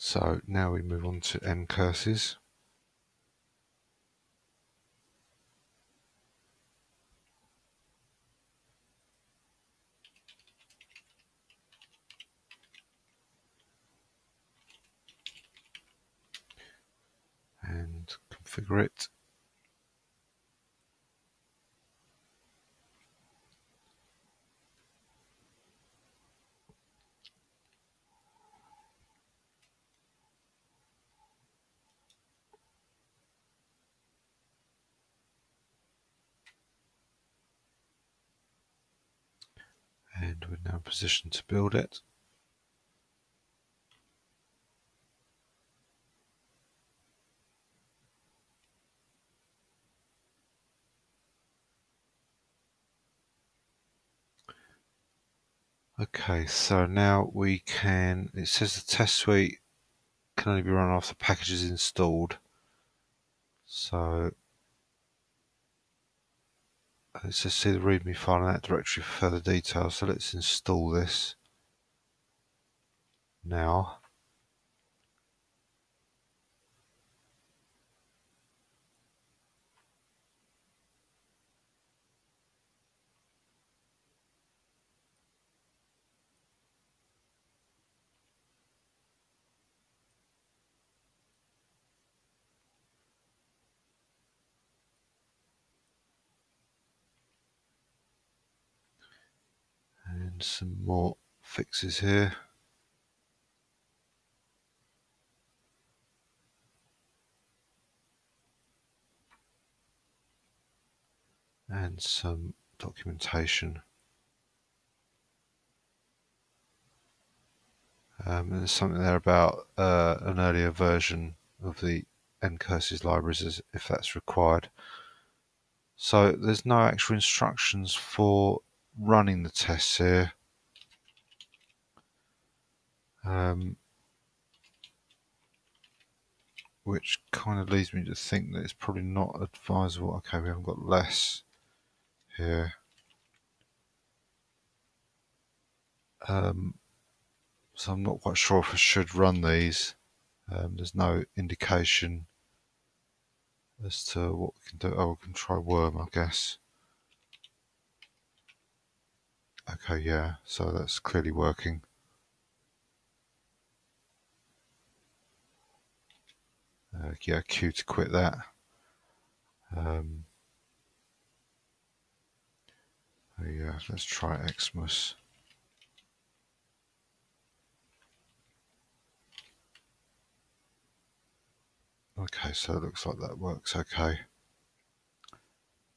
So now we move on to ncurses. and configure it. and we're now in position to build it. Okay, so now we can, it says the test suite can only be run after the package is installed. So it says see the README file in that directory for further details. So let's install this now. Some more fixes here. And some documentation. Um, there's something there about uh, an earlier version of the ncurses libraries if that's required. So there's no actual instructions for running the tests here. Um, which kind of leads me to think that it's probably not advisable. Okay, we haven't got less here. Um, so I'm not quite sure if I should run these. Um, there's no indication as to what we can do. Oh, we can try worm, I guess. Okay, yeah, so that's clearly working. Uh, yeah, Q to quit that. Um, oh yeah, let's try Xmas. Okay, so it looks like that works okay.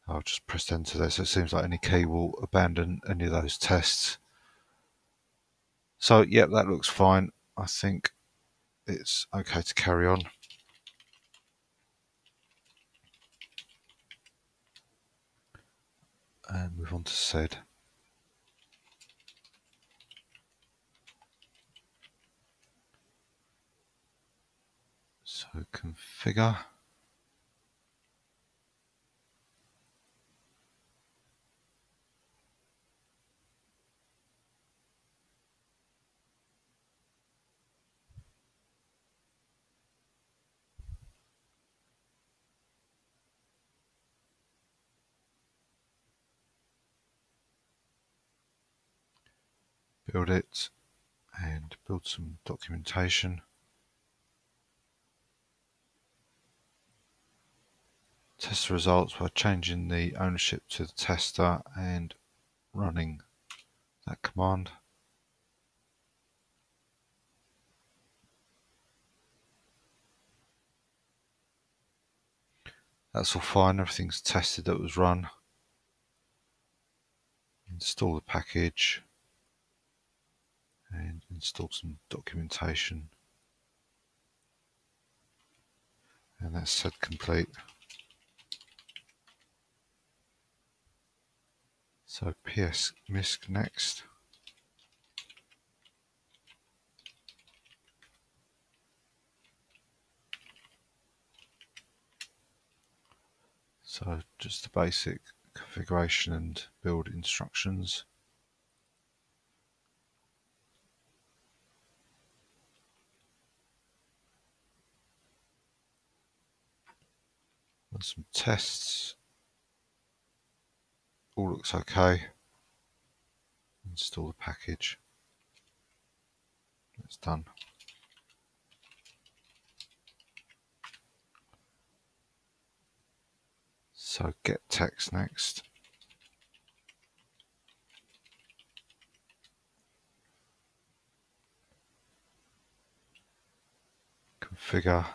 I'll just press enter there. So it seems like any key will abandon any of those tests. So, yep, that looks fine. I think it's okay to carry on. And move on to sed. So configure. Build it and build some documentation. Test the results by changing the ownership to the tester and running that command. That's all fine, everything's tested that was run. Install the package and install some documentation. And that's sed complete. So PS MISC next. So just the basic configuration and build instructions. Run some tests. All looks okay. Install the package. It's done. So gettext next. Configure.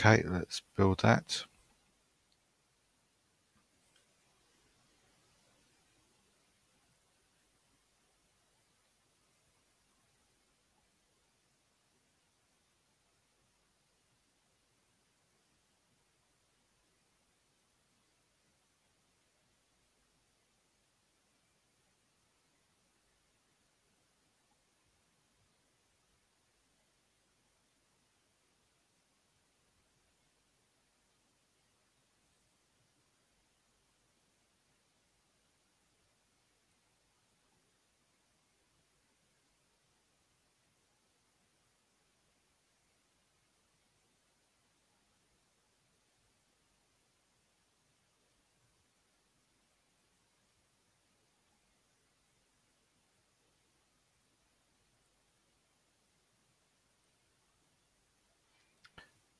Okay, let's build that.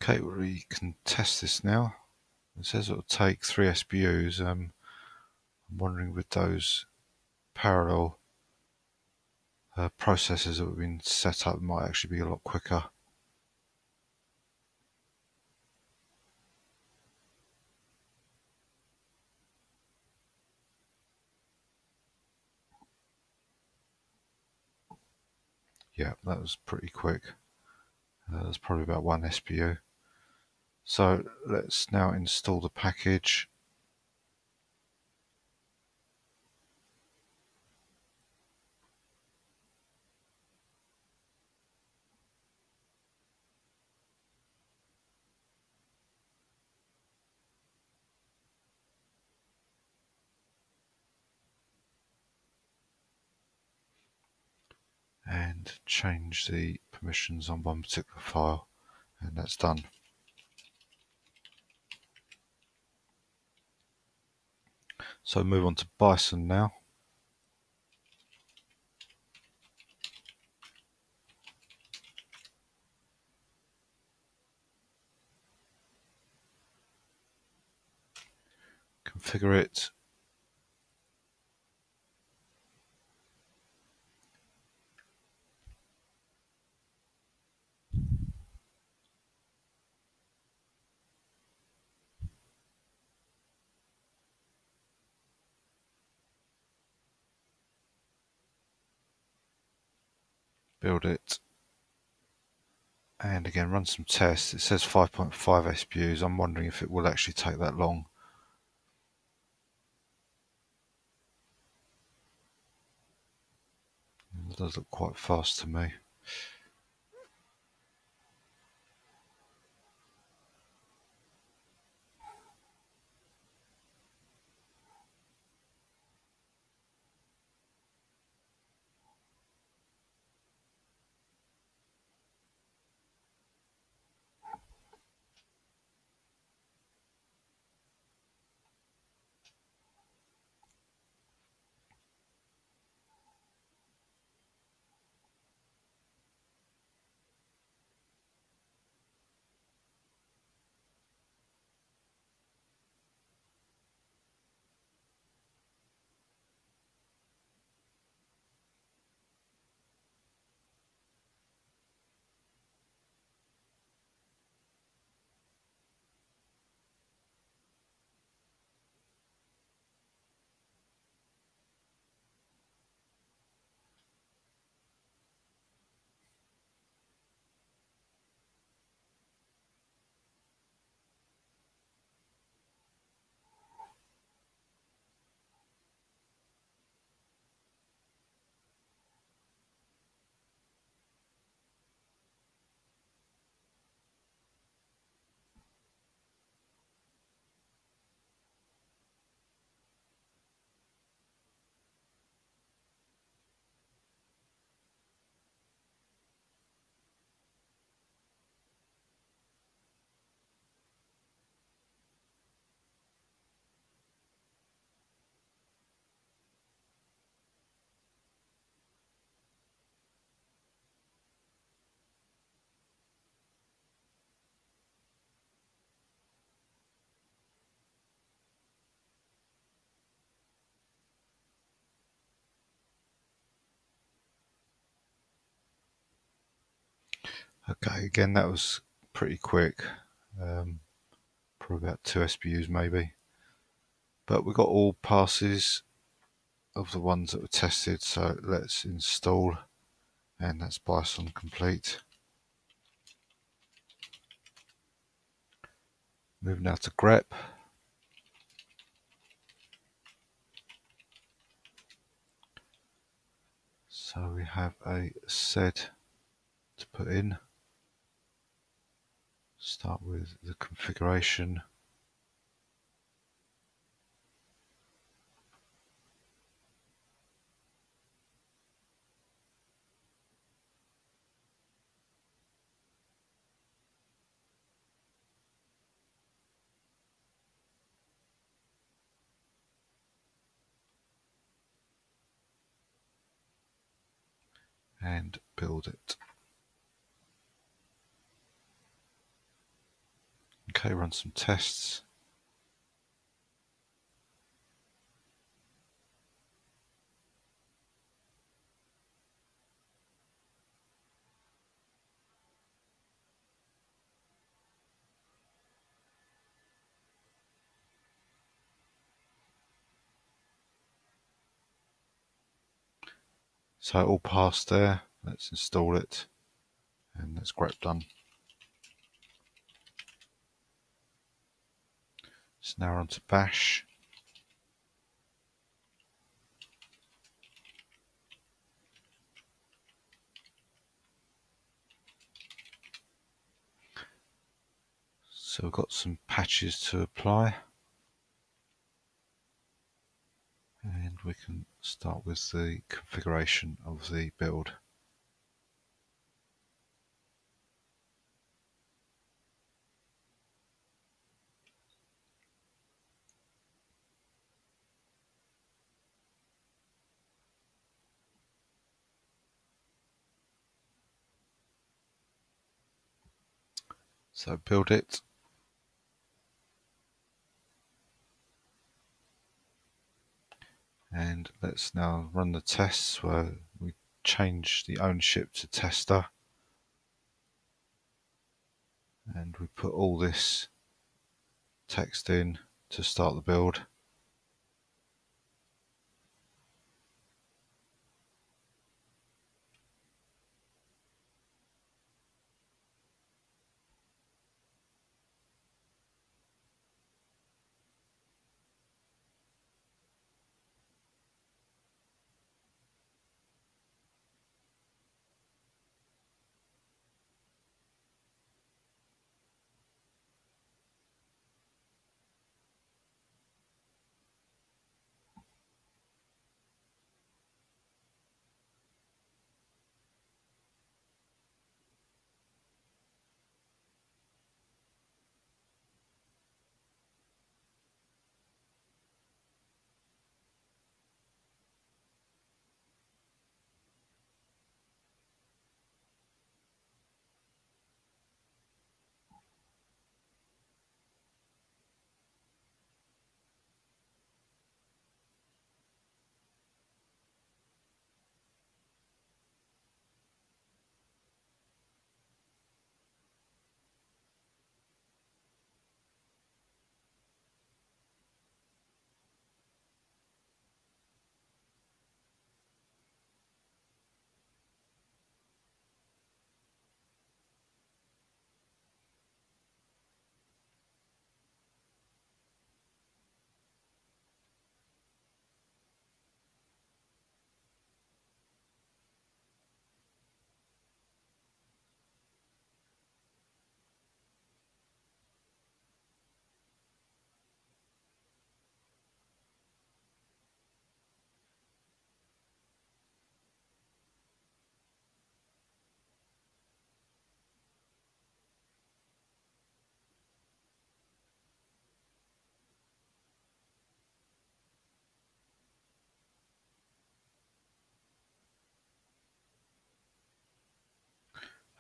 Okay, we can test this now. It says it'll take three SBUs. Um, I'm wondering with those parallel uh, processes that have been set up might actually be a lot quicker. Yeah, that was pretty quick. Uh, there's probably about one SBU. So let's now install the package. and change the permissions on one particular file and that's done. So move on to Bison now. Configure it. Build it. And again run some tests. It says 5.5 SBUs I'm wondering if it will actually take that long. It does look quite fast to me Okay, again, that was pretty quick. Um, probably about two SBUs maybe. But we got all passes of the ones that were tested, so let's install and that's Bison complete. Moving now to grep. So we have a sed to put in. Start with the configuration. and build it. Okay, run some tests. So it all passed there. Let's install it and that's grep done. So now on to bash. So we've got some patches to apply. And we can start with the configuration of the build. So build it. And let's now run the tests where we change the ownership to tester. And we put all this text in to start the build.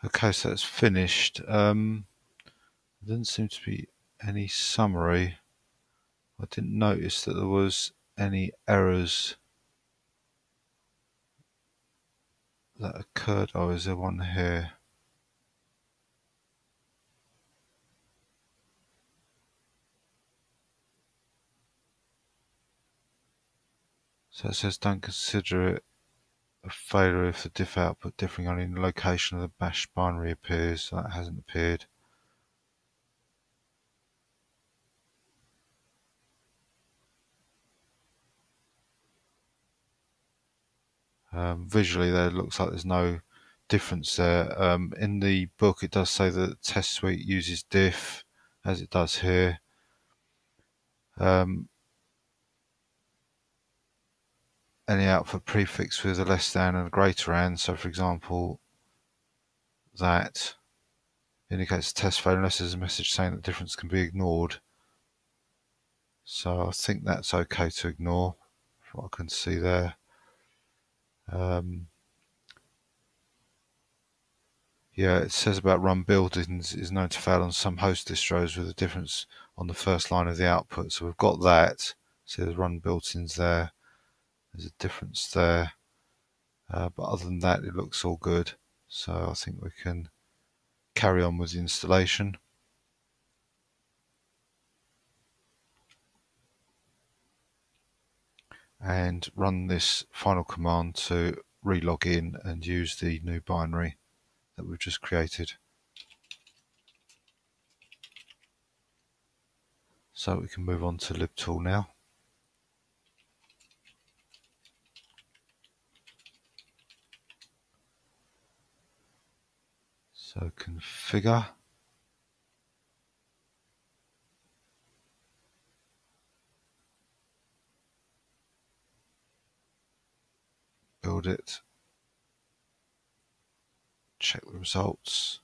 Okay, so it's finished. Um, didn't seem to be any summary. I didn't notice that there was any errors that occurred. Oh, is there one here? So it says don't consider it a failure if the diff output differing only in the location of the bash binary appears. So that hasn't appeared. Um, visually there looks like there's no difference there. Um, in the book it does say that test suite uses diff as it does here. Um, any output prefix with a less than and a greater than. So for example, that indicates a test failure unless there's a message saying that difference can be ignored. So I think that's okay to ignore, from what I can see there. Um, yeah, it says about run built-ins is known to fail on some host distros with a difference on the first line of the output. So we've got that. So there's run built-ins there. There's a difference there. Uh, but other than that, it looks all good. So I think we can carry on with the installation. And run this final command to relog in and use the new binary that we've just created. So we can move on to libtool now. So configure. Build it. Check the results.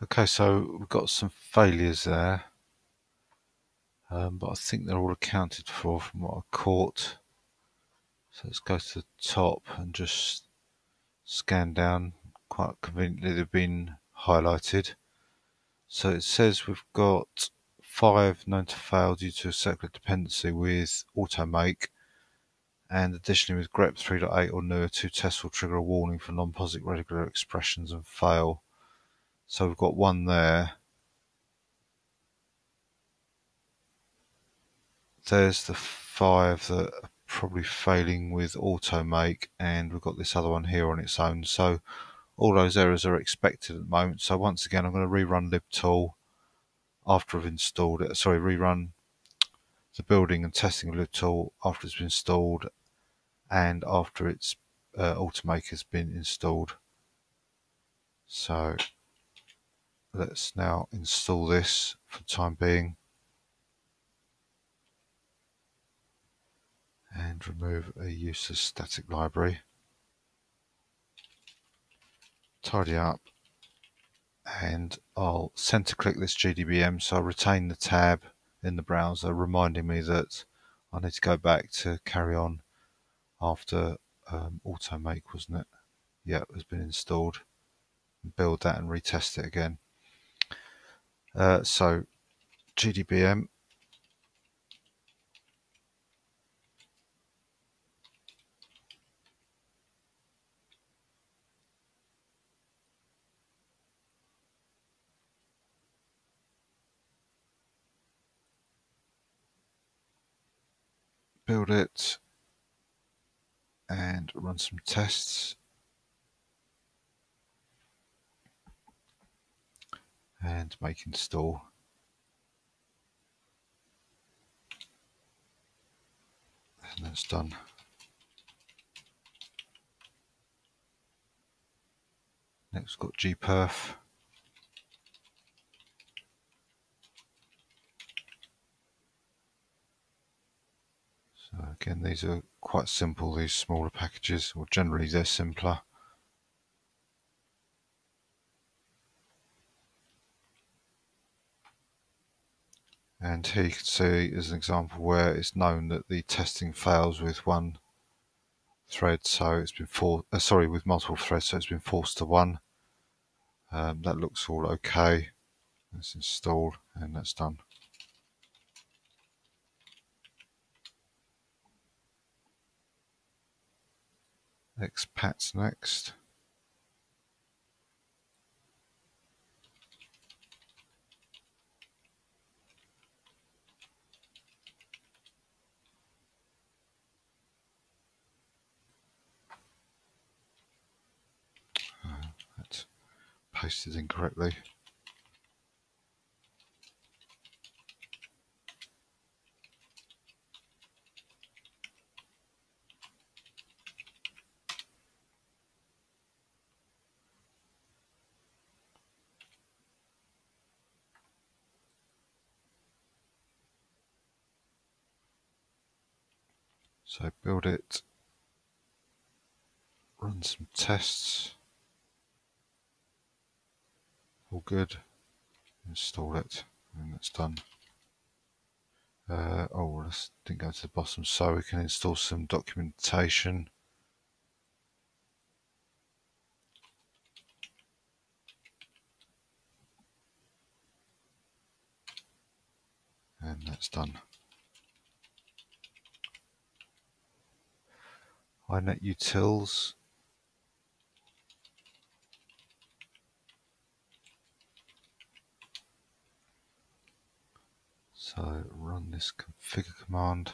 Okay, so we've got some failures there, um, but I think they're all accounted for from what I caught. So let's go to the top and just scan down. Quite conveniently, they've been highlighted. So it says we've got five known to fail due to a circular dependency with automake, and additionally with grep 3.8 or newer, two tests will trigger a warning for non-positive regular expressions and fail. So we've got one there. There's the five that are probably failing with automake and we've got this other one here on its own. So all those errors are expected at the moment. So once again, I'm going to rerun libtool after I've installed it. Sorry, rerun the building and testing of libtool after it's been installed and after its uh, automake has been installed. So let's now install this for the time being. And remove a useless static library. Tidy up. And I'll center click this GDBM so I'll retain the tab in the browser reminding me that I need to go back to carry on after um, automake wasn't it? Yeah it has been installed. Build that and retest it again uh, so GDBM build it and run some tests. And make install. And that's done. Next got gperf. So again, these are quite simple, these smaller packages, or generally they're simpler. And here you can see is an example where it's known that the testing fails with one thread, so it's been for uh, sorry with multiple threads, so it's been forced to one. Um, that looks all okay. It's installed and that's done. Expat's next. Uh, that's pasted incorrectly. So build it, run some tests, all good, install it, and that's done. Uh, oh, let's didn't go to the bottom, so we can install some documentation. And that's done. inetutils so run this configure command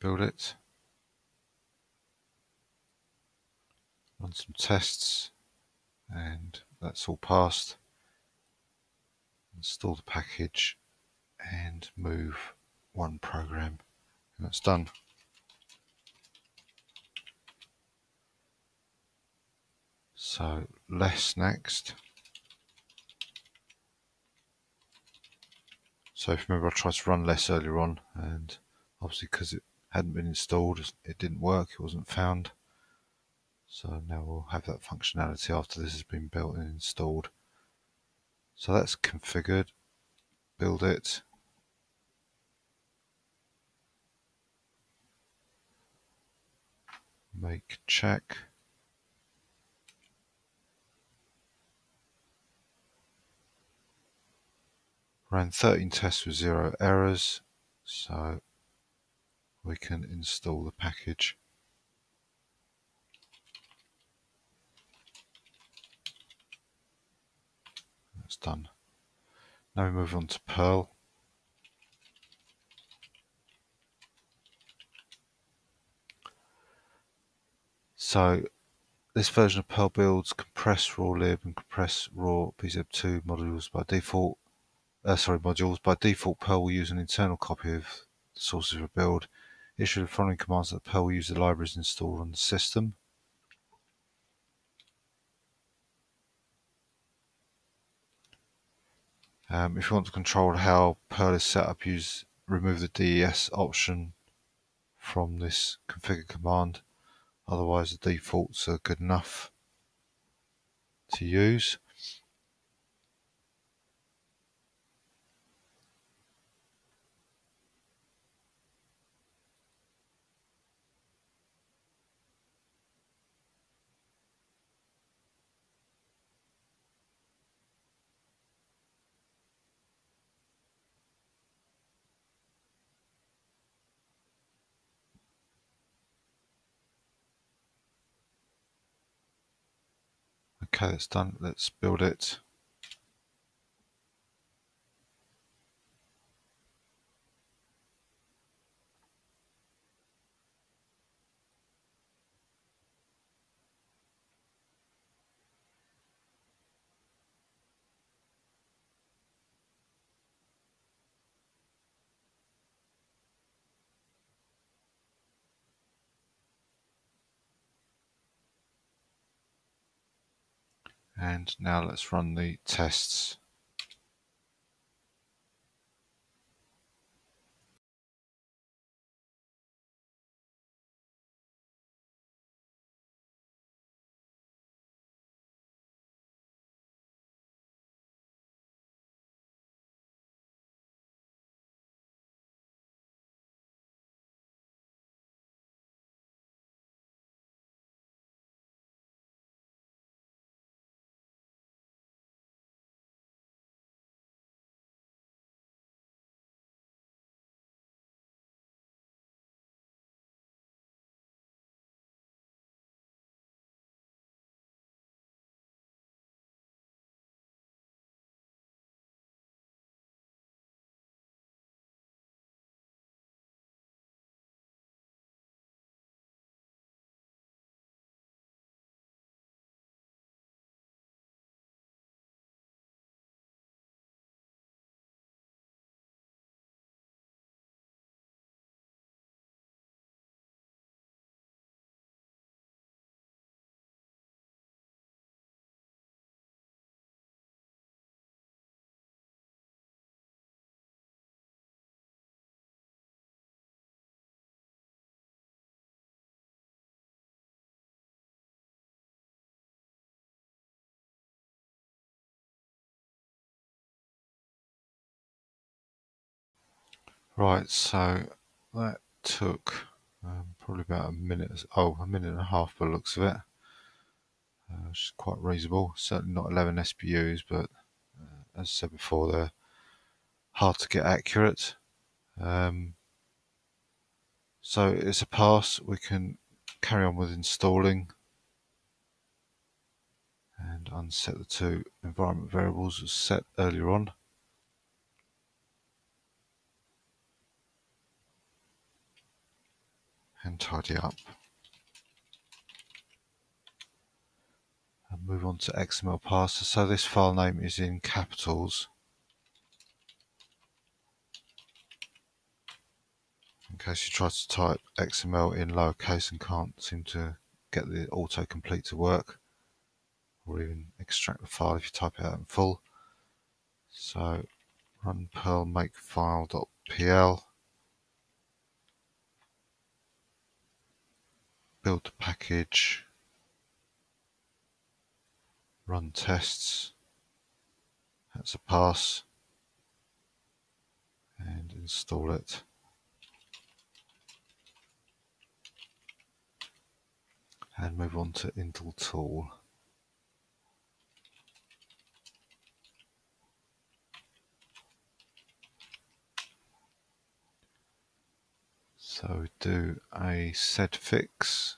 build it, run some tests, and that's all passed. Install the package and move one program, and that's done. So less next. So if you remember I tried to run less earlier on and obviously because it hadn't been installed, it didn't work, it wasn't found. So now we'll have that functionality after this has been built and installed. So that's configured, build it. Make check. Ran 13 tests with zero errors, so we can install the package. That's done. Now we move on to Perl. So this version of Perl builds compress raw lib and compress raw bz2 modules by default. Uh, sorry, modules by default. Perl will use an internal copy of the sources of a build. Issue the following commands that Perl will use the libraries installed on the system. Um, if you want to control how Perl is set up, use remove the DES option from this configure command. Otherwise, the defaults are good enough to use. Okay, it's done. Let's build it. And now let's run the tests. Right, so that took um, probably about a minute, oh, a minute and a half by the looks of it, uh, which is quite reasonable. Certainly not 11 SBUs, but uh, as I said before, they're hard to get accurate. Um, so it's a pass. We can carry on with installing and unset the two environment variables set earlier on. And tidy up. And move on to XML parser. So this file name is in capitals. In case you try to type XML in lowercase and can't seem to get the autocomplete to work or even extract the file if you type it out in full. So run perl makefile.pl build package, run tests, that's a pass, and install it. And move on to Intltool. So do a sed fix.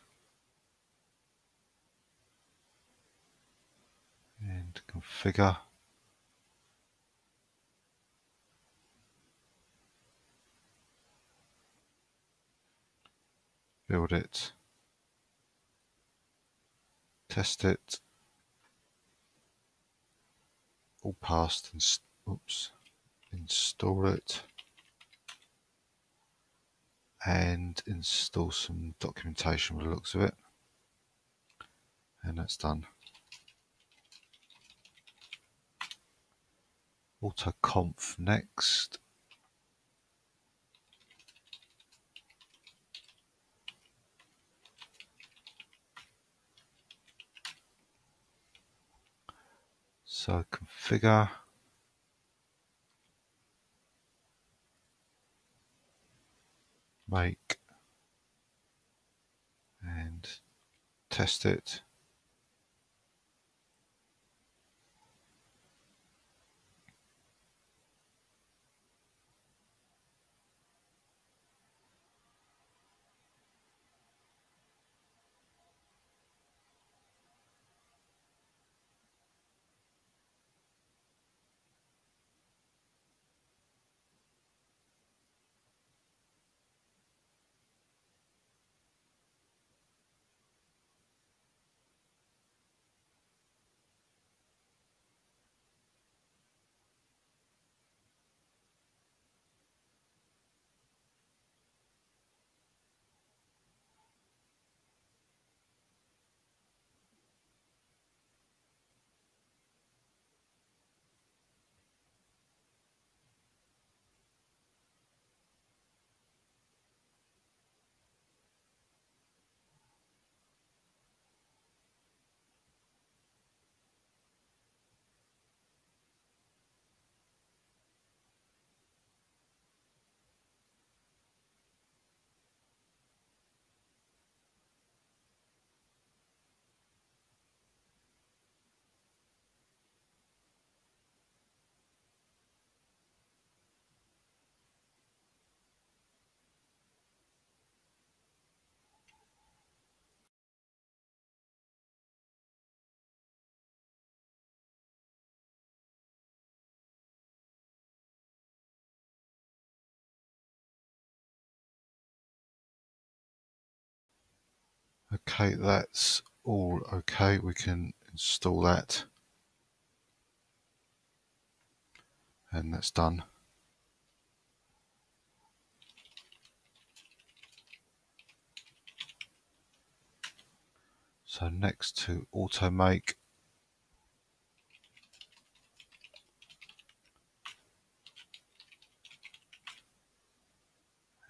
And configure. Build it. test it, all passed, and oops, install it, and install some documentation with the looks of it, and that's done. Autoconf next. So configure make and test it. Okay, that's all okay. We can install that. And that's done. So next to automake,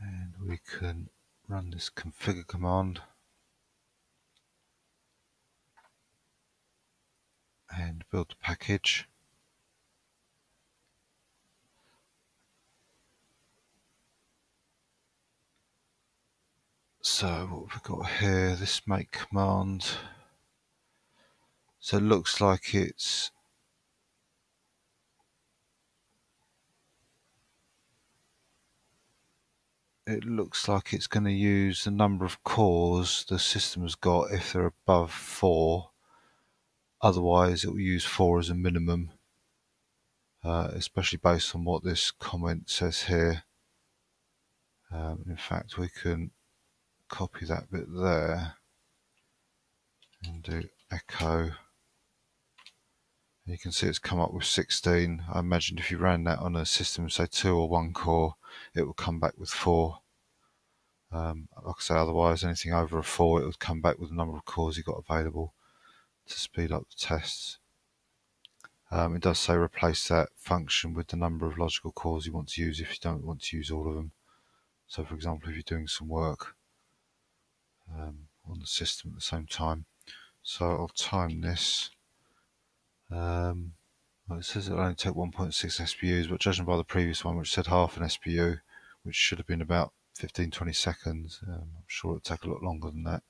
and we can run this configure command. And build the package. So what we've got here, this make command. So it looks like it's it looks like it's going to use the number of cores the system has got if they're above four Otherwise, it will use 4 as a minimum, uh, especially based on what this comment says here. Um, in fact, we can copy that bit there and do echo. You can see it's come up with 16. I imagine if you ran that on a system, say 2 or 1 core, it will come back with 4. Um, like I say, otherwise, anything over a 4, it would come back with the number of cores you got available to speed up the tests. Um, it does say replace that function with the number of logical cores you want to use if you don't want to use all of them. So for example, if you're doing some work um, on the system at the same time. So I'll time this. Um, well, it says it'll only take 1.6 SBUs, but judging by the previous one, which said half an SBU, which should have been about 15-20 seconds, um, I'm sure it'll take a lot longer than that.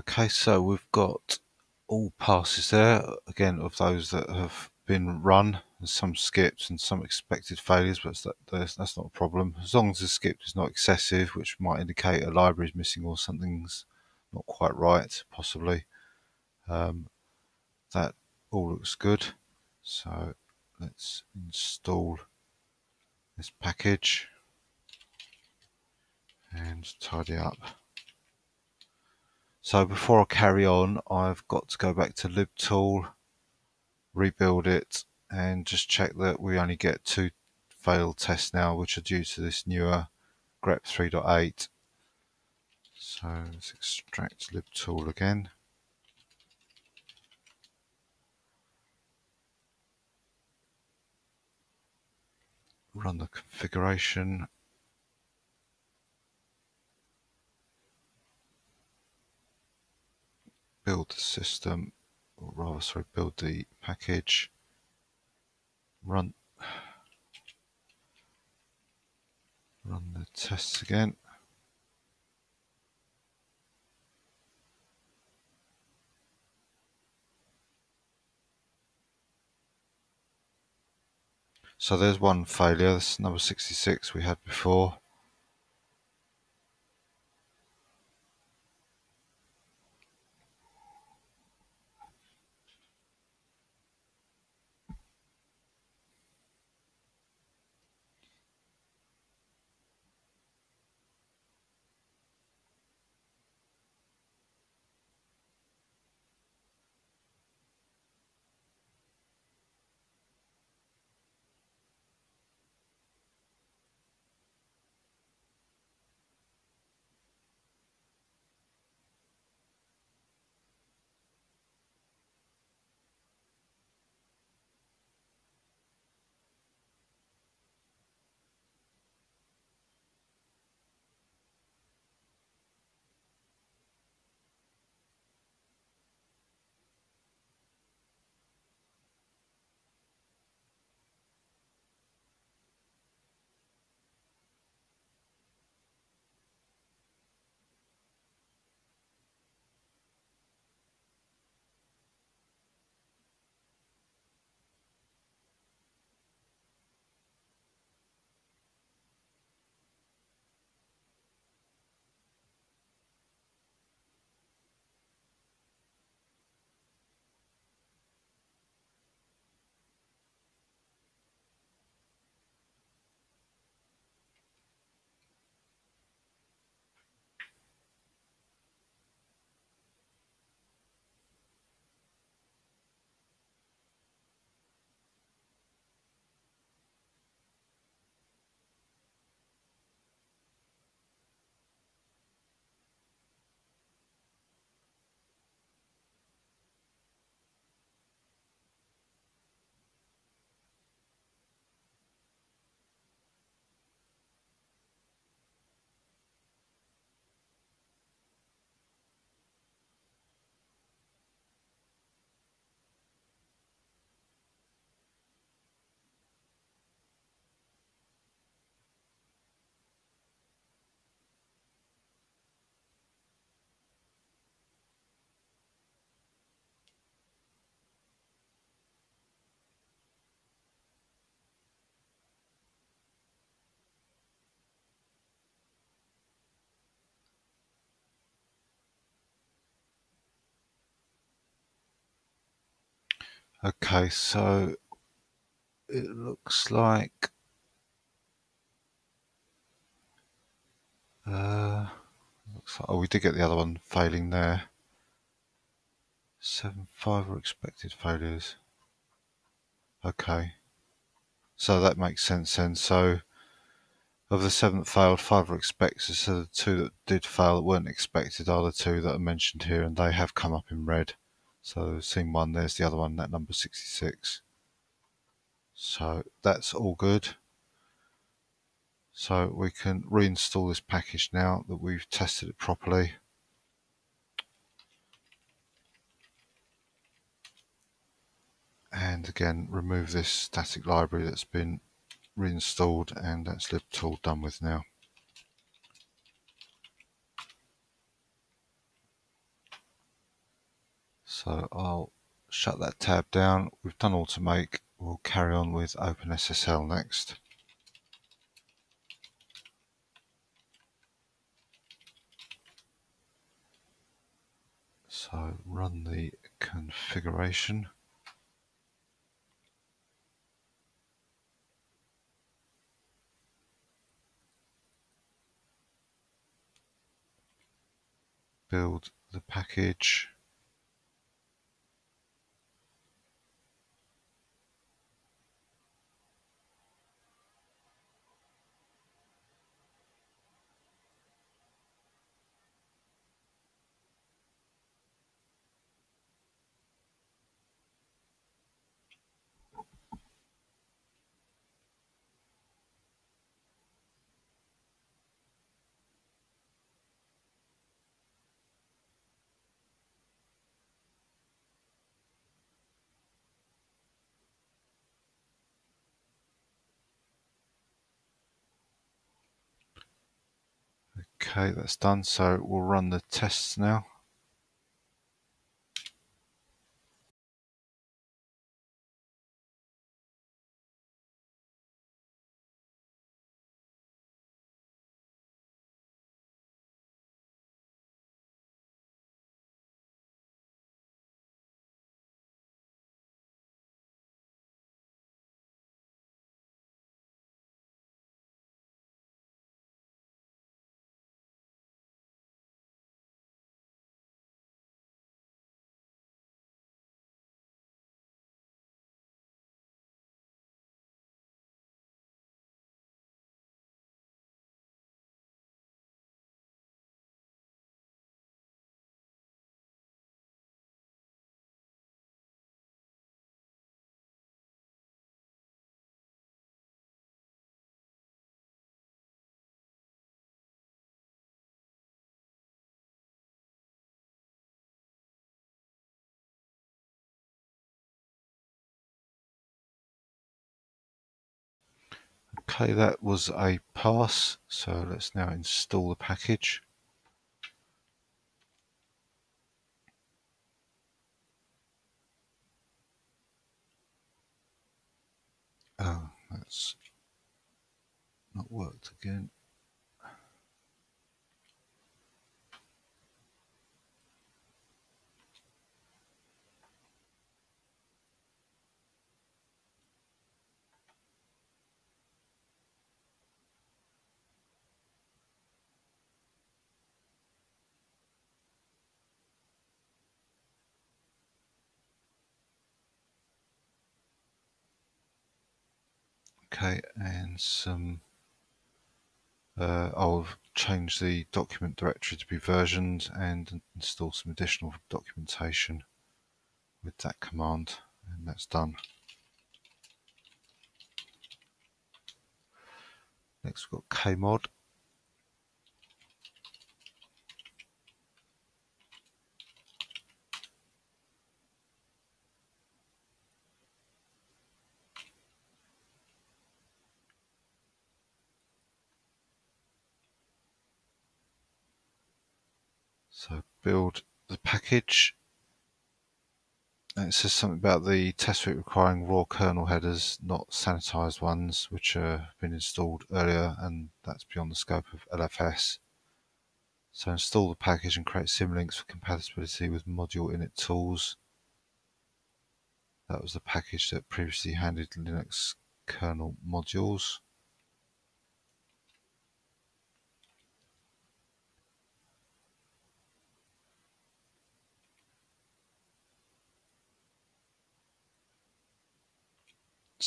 Okay, so we've got all passes there, again, of those that have been run, and some skipped and some expected failures, but that's, that's not a problem. As long as the skip is not excessive, which might indicate a library is missing or something's not quite right, possibly. Um, that all looks good. So let's install this package and tidy up. So before I carry on, I've got to go back to libtool, rebuild it, and just check that we only get two failed tests now, which are due to this newer grep 3.8. So let's extract libtool again. Run the configuration build the system, or rather, sorry, build the package, run, run the tests again. So there's one failure, this number 66 we had before. Okay, so it looks like uh, looks like, oh, we did get the other one failing there. Seven five were expected failures. Okay, so that makes sense then. So of the seven that failed, five were expected. So the two that did fail that weren't expected are the two that are mentioned here, and they have come up in red. So scene one, there's the other one, that number 66. So that's all good. So we can reinstall this package now that we've tested it properly. And again, remove this static library that's been reinstalled and that's libtool done with now. So I'll shut that tab down. We've done Automake. We'll carry on with OpenSSL next. So run the configuration. Build the package. Okay, that's done. So we'll run the tests now. Okay, that was a pass. So let's now install the package. Oh, that's not worked again. Okay, and some. Uh, I'll change the document directory to be versioned and install some additional documentation with that command, and that's done. Next, we've got kmod. So build the package. And it says something about the test suite requiring raw kernel headers, not sanitized ones, which have been installed earlier, and that's beyond the scope of LFS. So install the package and create symlinks for compatibility with module init tools. That was the package that previously handled Linux kernel modules.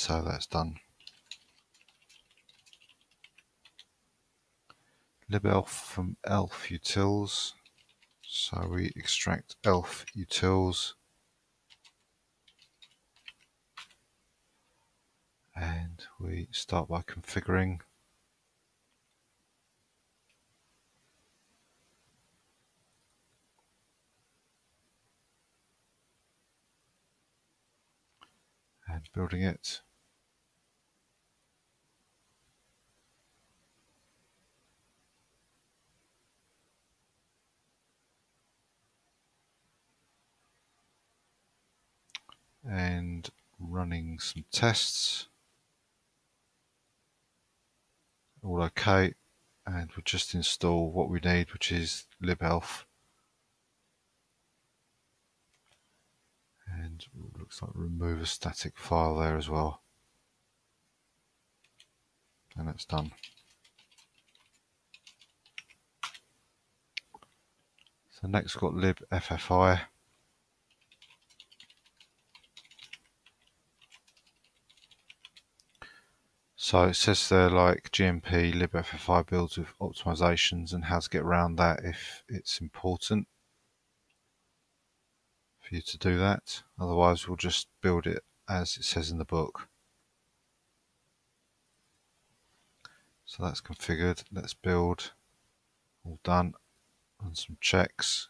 So that's done. libelf from elfutils. So we extract elfutils and we start by configuring and building it. And running some tests. All okay, and we'll just install what we need, which is libelf. And looks like remove a static file there as well. And that's done. So next got libffi. So it says there like GMP libffi builds with optimizations and how to get around that if it's important for you to do that. Otherwise we'll just build it as it says in the book. So that's configured. Let's build. All done and some checks.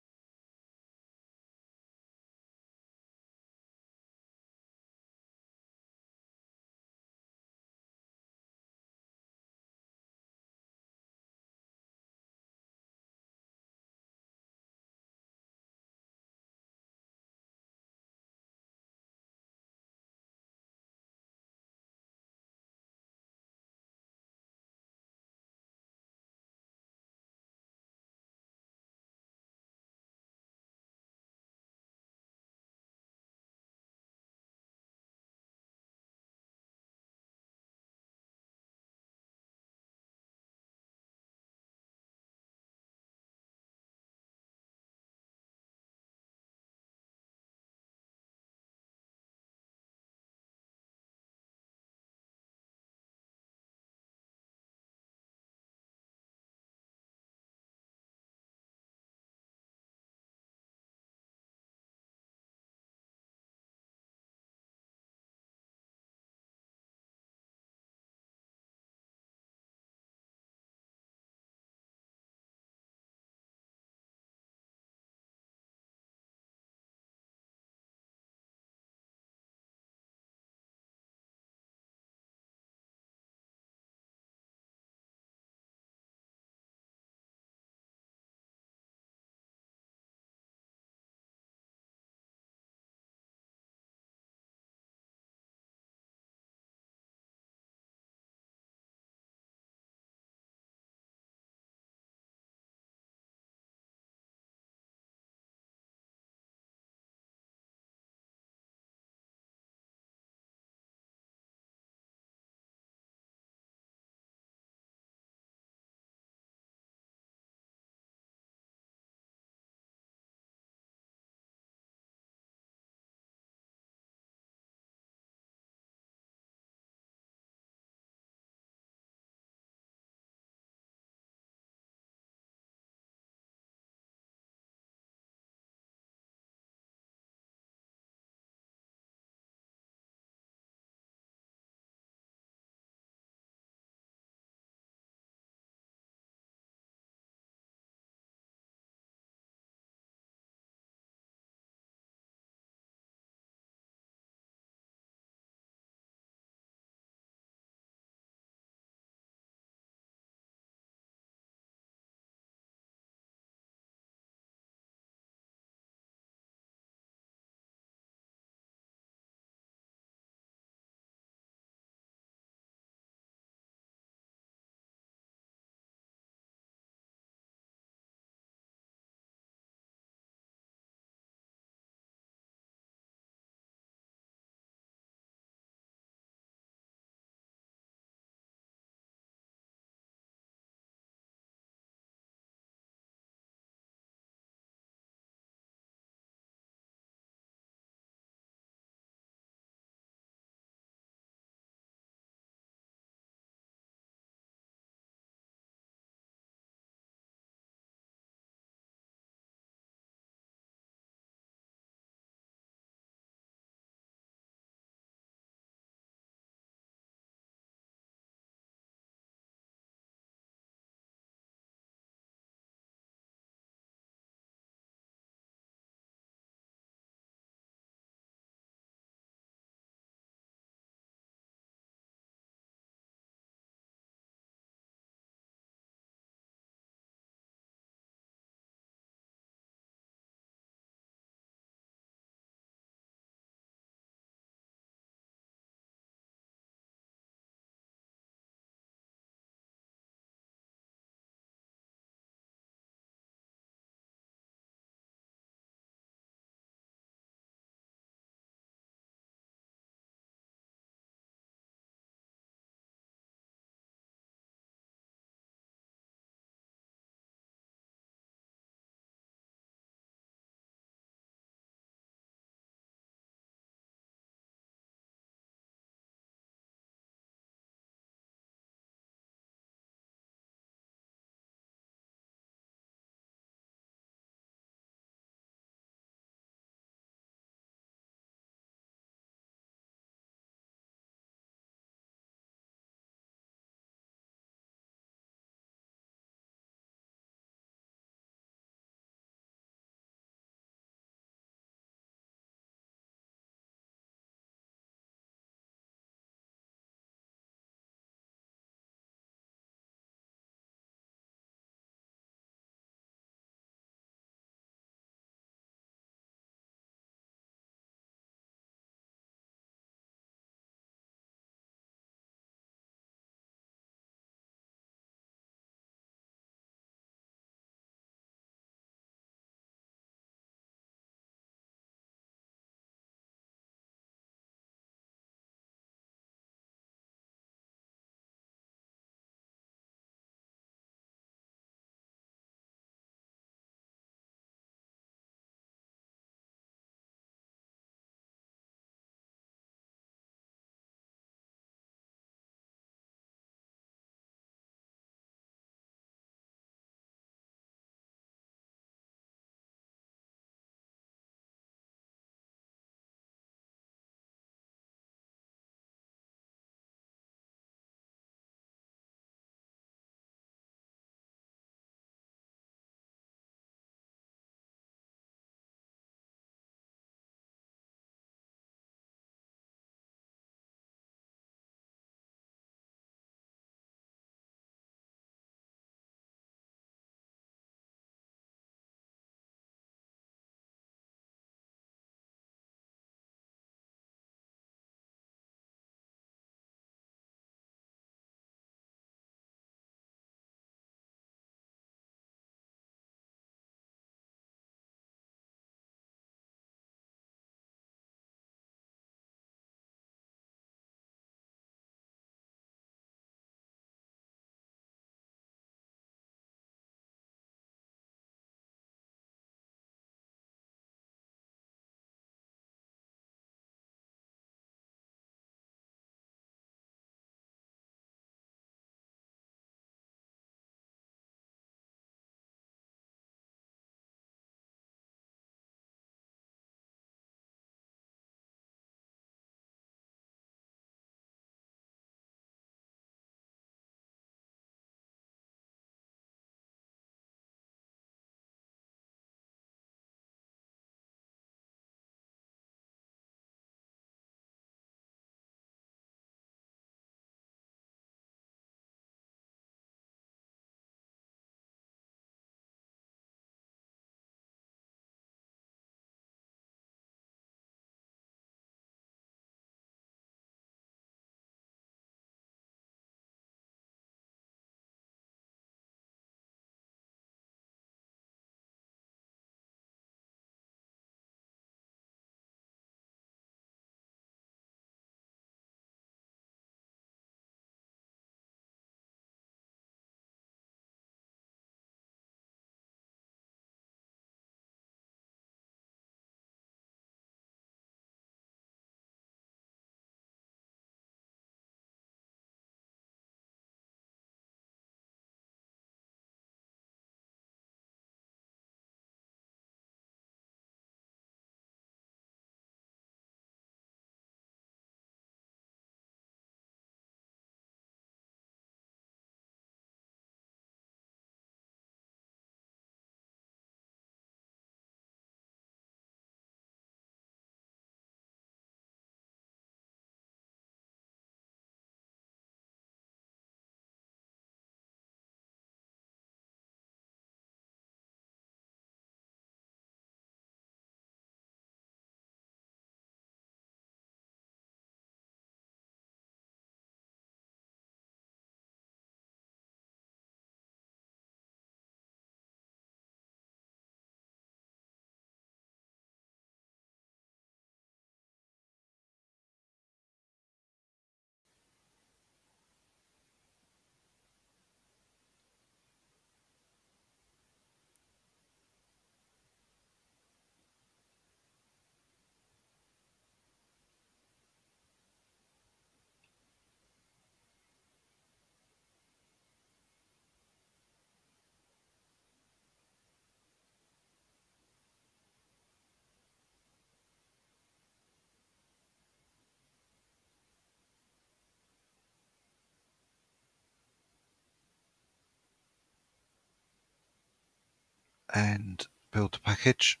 And build the package.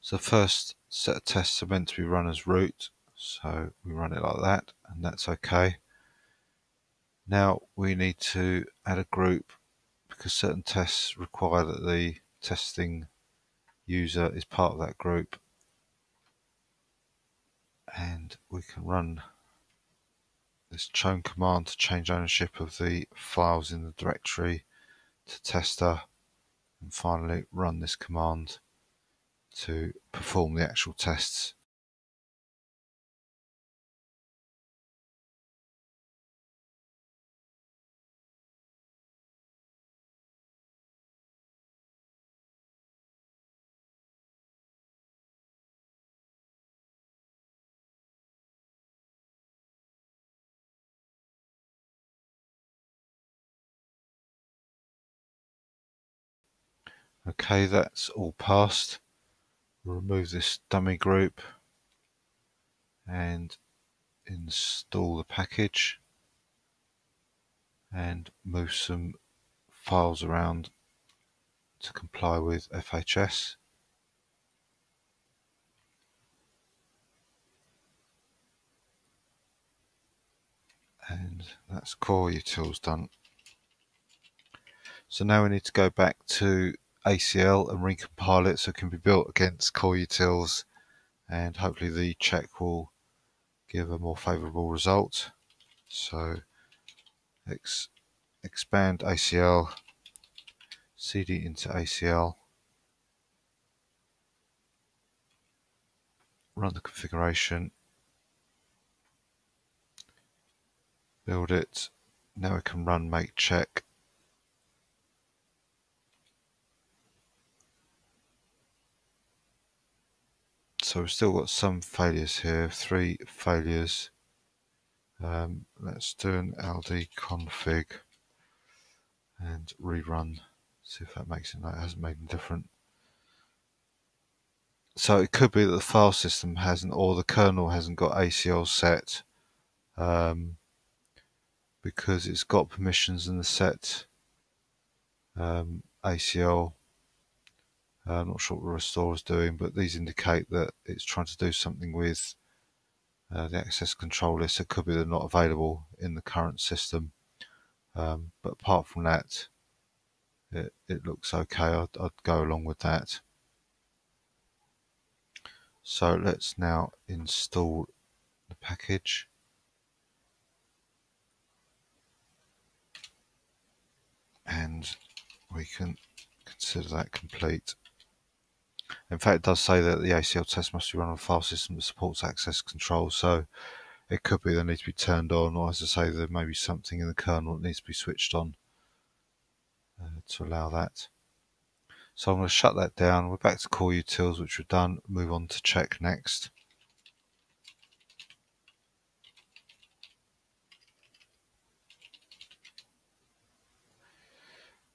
So first set of tests are meant to be run as root, so we run it like that, and that's okay. Now we need to add a group because certain tests require that the testing user is part of that group and we can run this chown command to change ownership of the files in the directory to tester and finally run this command to perform the actual tests. Okay, that's all passed. Remove this dummy group and install the package and move some files around to comply with FHS. And that's core utils done. So now we need to go back to ACL and recompile it so it can be built against core utils and hopefully the check will give a more favorable result. So ex expand ACL, CD into ACL, run the configuration, build it. Now we can run make check so we've still got some failures here, three failures. Um, let's do an ld config and rerun, see if that makes it, no, it hasn't made any different. So it could be that the file system hasn't, or the kernel hasn't got ACL set um, because it's got permissions in the set um, ACL I'm not sure what the restore is doing, but these indicate that it's trying to do something with uh, the access control list. It could be they're not available in the current system. Um, but apart from that, it, it looks okay. I'd, I'd go along with that. So let's now install the package. And we can consider that complete. In fact, it does say that the ACL test must be run on a file system that supports access control, so it could be they need to be turned on, or as I say, there may be something in the kernel that needs to be switched on uh, to allow that. So I'm going to shut that down. We're back to core utils, which we're done. Move on to check next.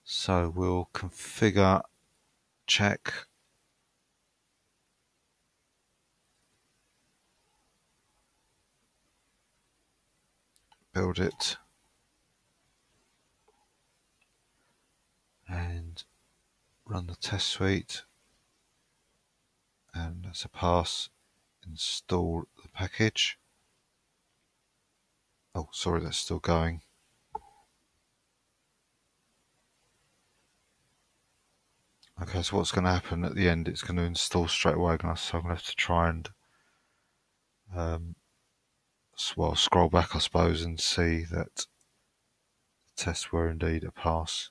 So we'll configure check build it. And run the test suite. And as a pass. Install the package. Oh sorry that's still going. Okay so what's going to happen at the end? It's going to install straight away so I'm going to have to try and um, well, scroll back, I suppose, and see that the tests were indeed a pass.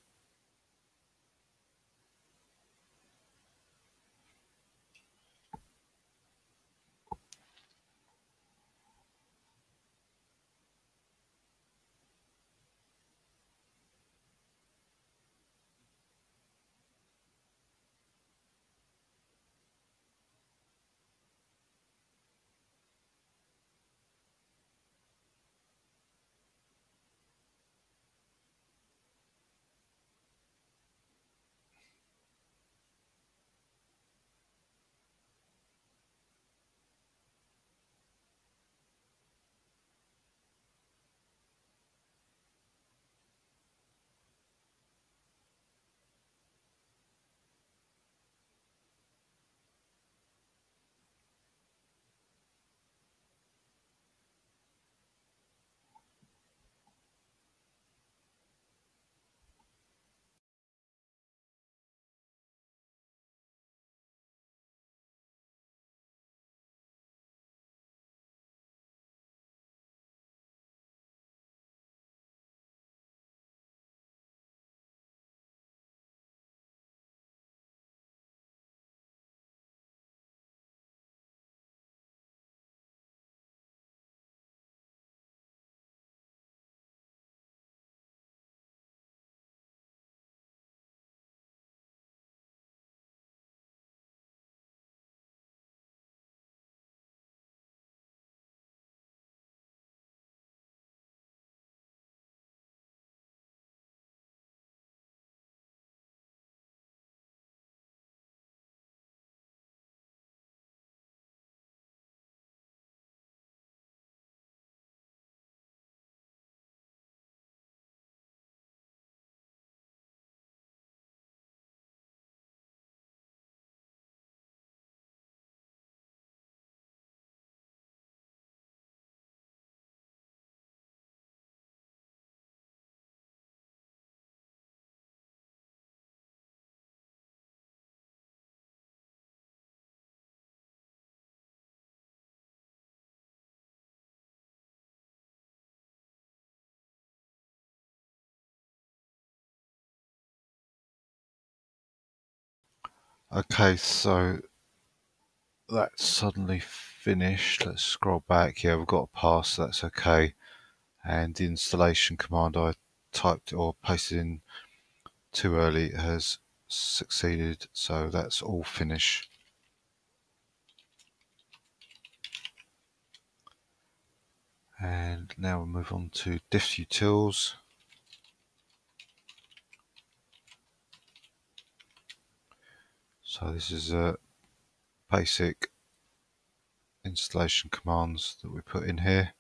Okay, so that's suddenly finished. Let's scroll back. Yeah, we've got a pass, that's okay. And the installation command I typed or pasted in too early has succeeded, so that's all finished. And now we'll move on to diffutils. So this is a basic installation commands that we put in here.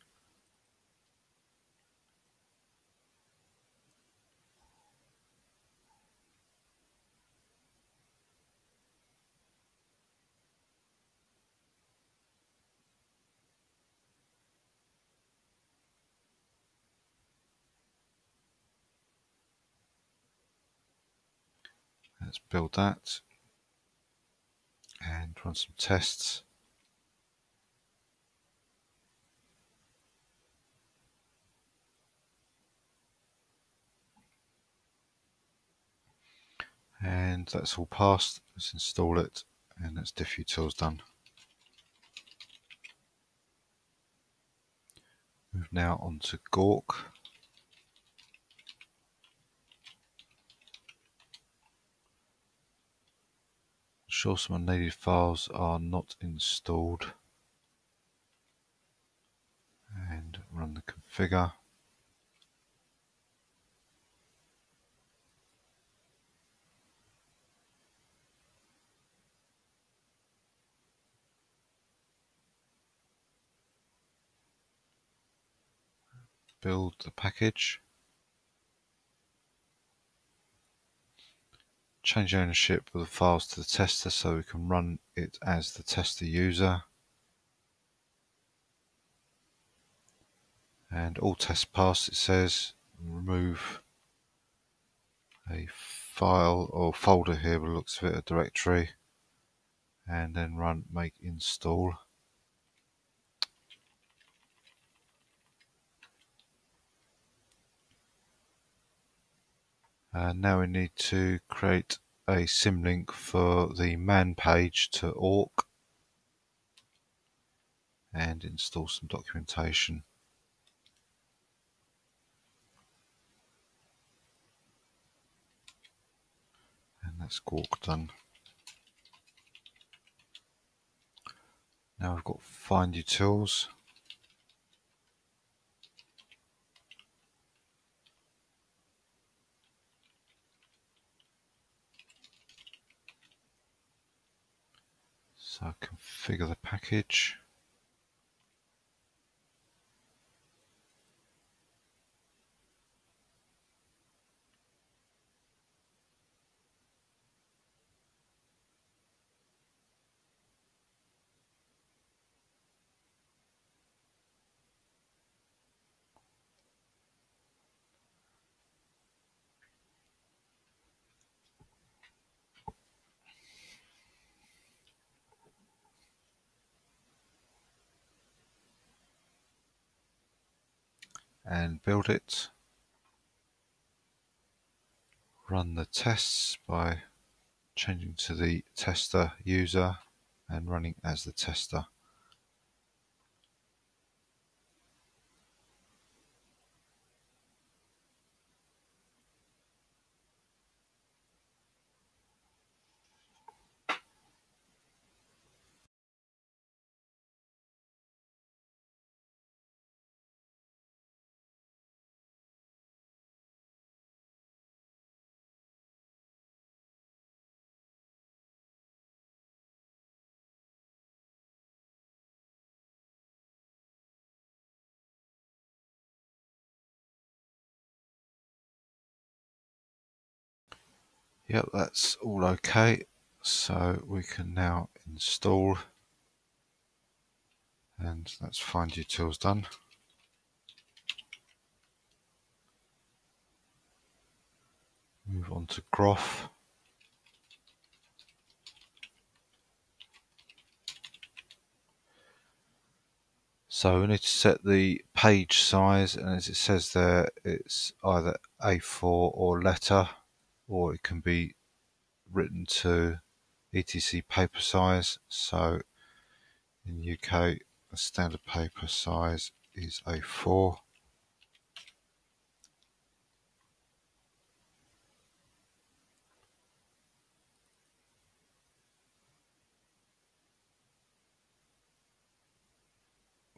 Let's build that and run some tests. And that's all passed. Let's install it and that's diffutils done. Move now on to Gawk. Sure some unneeded files are not installed. And run the configure. Build the package change ownership of the files to the tester so we can run it as the tester user. And all tests pass it says remove a file or folder here by looks of it, a directory and then run make install. And now we need to create a symlink for the man page to awk and install some documentation. And that's Gawk done. Now we've got find utils. So configure the package. And build it. Run the tests by changing to the tester user and running as the tester. Yep, that's all okay. So we can now install and that's findutils done. Move on to Groff. So we need to set the page size and as it says there it's either A4 or letter or it can be written to etc paper size. So in UK, standard paper size is A4.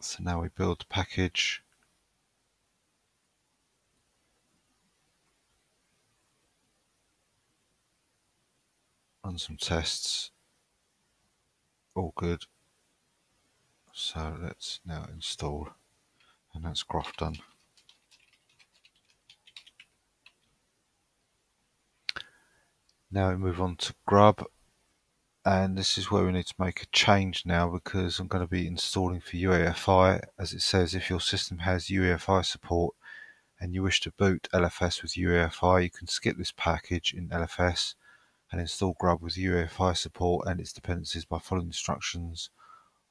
So now we build the package. Run some tests. All good. So let's now install and that's done. Now we move on to grub and this is where we need to make a change now because I'm going to be installing for UEFI as it says if your system has UEFI support and you wish to boot LFS with UEFI you can skip this package in LFS and install grub with UEFI support and its dependencies by following instructions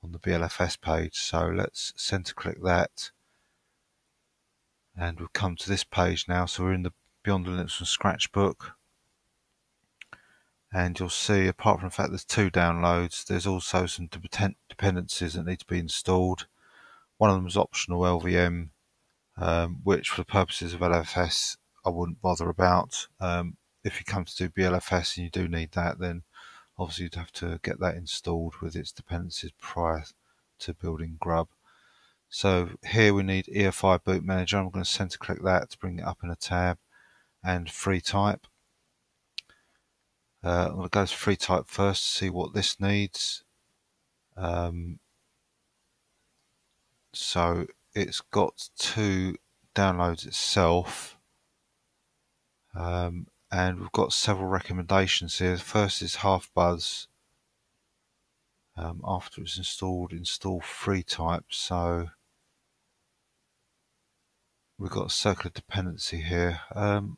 on the BLFS page. So let's center click that. And we've come to this page now. So we're in the Beyond Linux from Scratch book. And you'll see apart from the fact there's two downloads there's also some dependencies that need to be installed. One of them is optional LVM um, which for the purposes of LFS I wouldn't bother about. Um, if you come to do BLFS and you do need that then obviously you'd have to get that installed with its dependencies prior to building grub so here we need EFI boot manager I'm going to center click that to bring it up in a tab and FreeType uh, I'm going to go to free type first to see what this needs. Um, so it's got two downloads itself. Um, and we've got several recommendations here. First is HarfBuzz. Um, after it's installed, install FreeType. So we've got a circular dependency here. Um,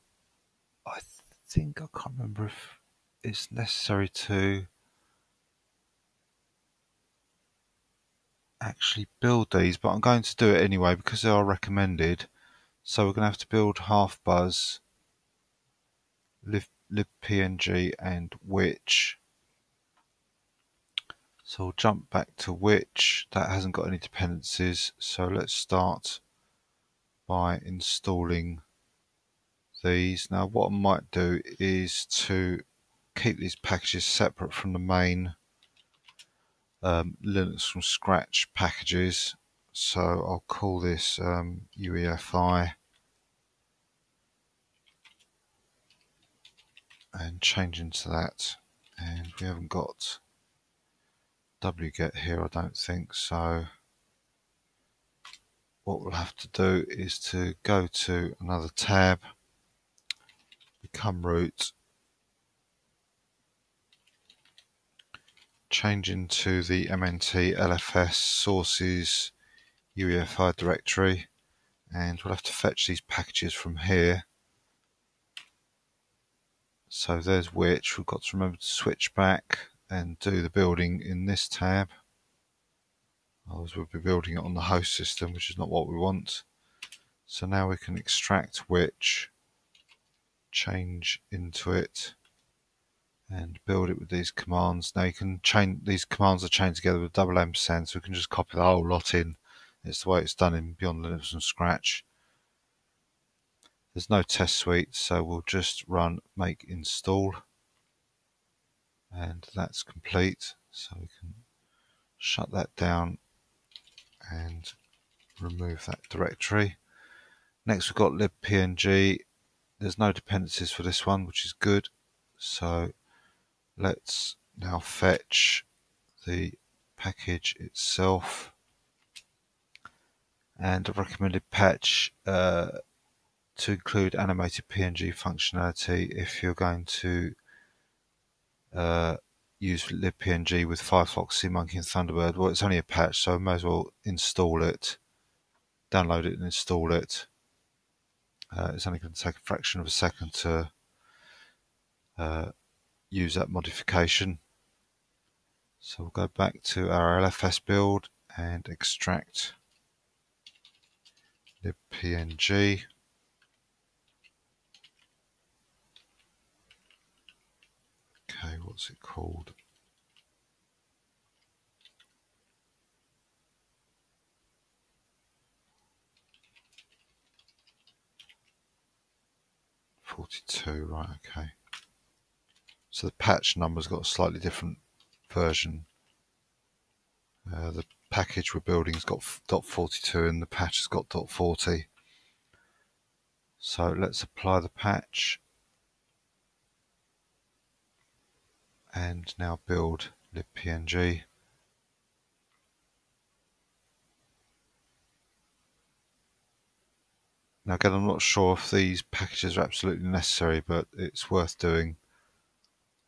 I think I can't remember if it's necessary to actually build these, but I'm going to do it anyway because they are recommended. So we're going to have to build HarfBuzz, libpng and which. So we'll jump back to which, that hasn't got any dependencies. So let's start by installing these. Now what I might do is to keep these packages separate from the main um, Linux from scratch packages. So I'll call this um, UEFI and change into that. And we haven't got wget here, I don't think. So what we'll have to do is to go to another tab, become root, change into the MNT LFS sources UEFI directory and we'll have to fetch these packages from here. So there's which, we've got to remember to switch back and do the building in this tab. Otherwise we'll be building it on the host system, which is not what we want. So now we can extract which, change into it, and build it with these commands. Now you can chain these commands are chained together with double ampersand, so we can just copy the whole lot in. It's the way it's done in Beyond Linux from scratch. There's no test suite, so we'll just run make install, and that's complete. So we can shut that down and remove that directory. Next we've got libpng. There's no dependencies for this one, which is good. So Let's now fetch the package itself and a recommended patch uh, to include animated PNG functionality if you're going to uh, use libpng with Firefox, SeaMonkey and Thunderbird. Well, it's only a patch, so I may as well install it, download it and install it. Uh, it's only going to take a fraction of a second to uh, use that modification. So we'll go back to our LFS build and extract libpng. okay, what's it called? Forty-two, right? Okay. So the patch number's got a slightly different version. Uh, the package we're building's got dot forty-two, and the patch has got dot forty. So let's apply the patch. And now build libpng. Now again, I'm not sure if these packages are absolutely necessary, but it's worth doing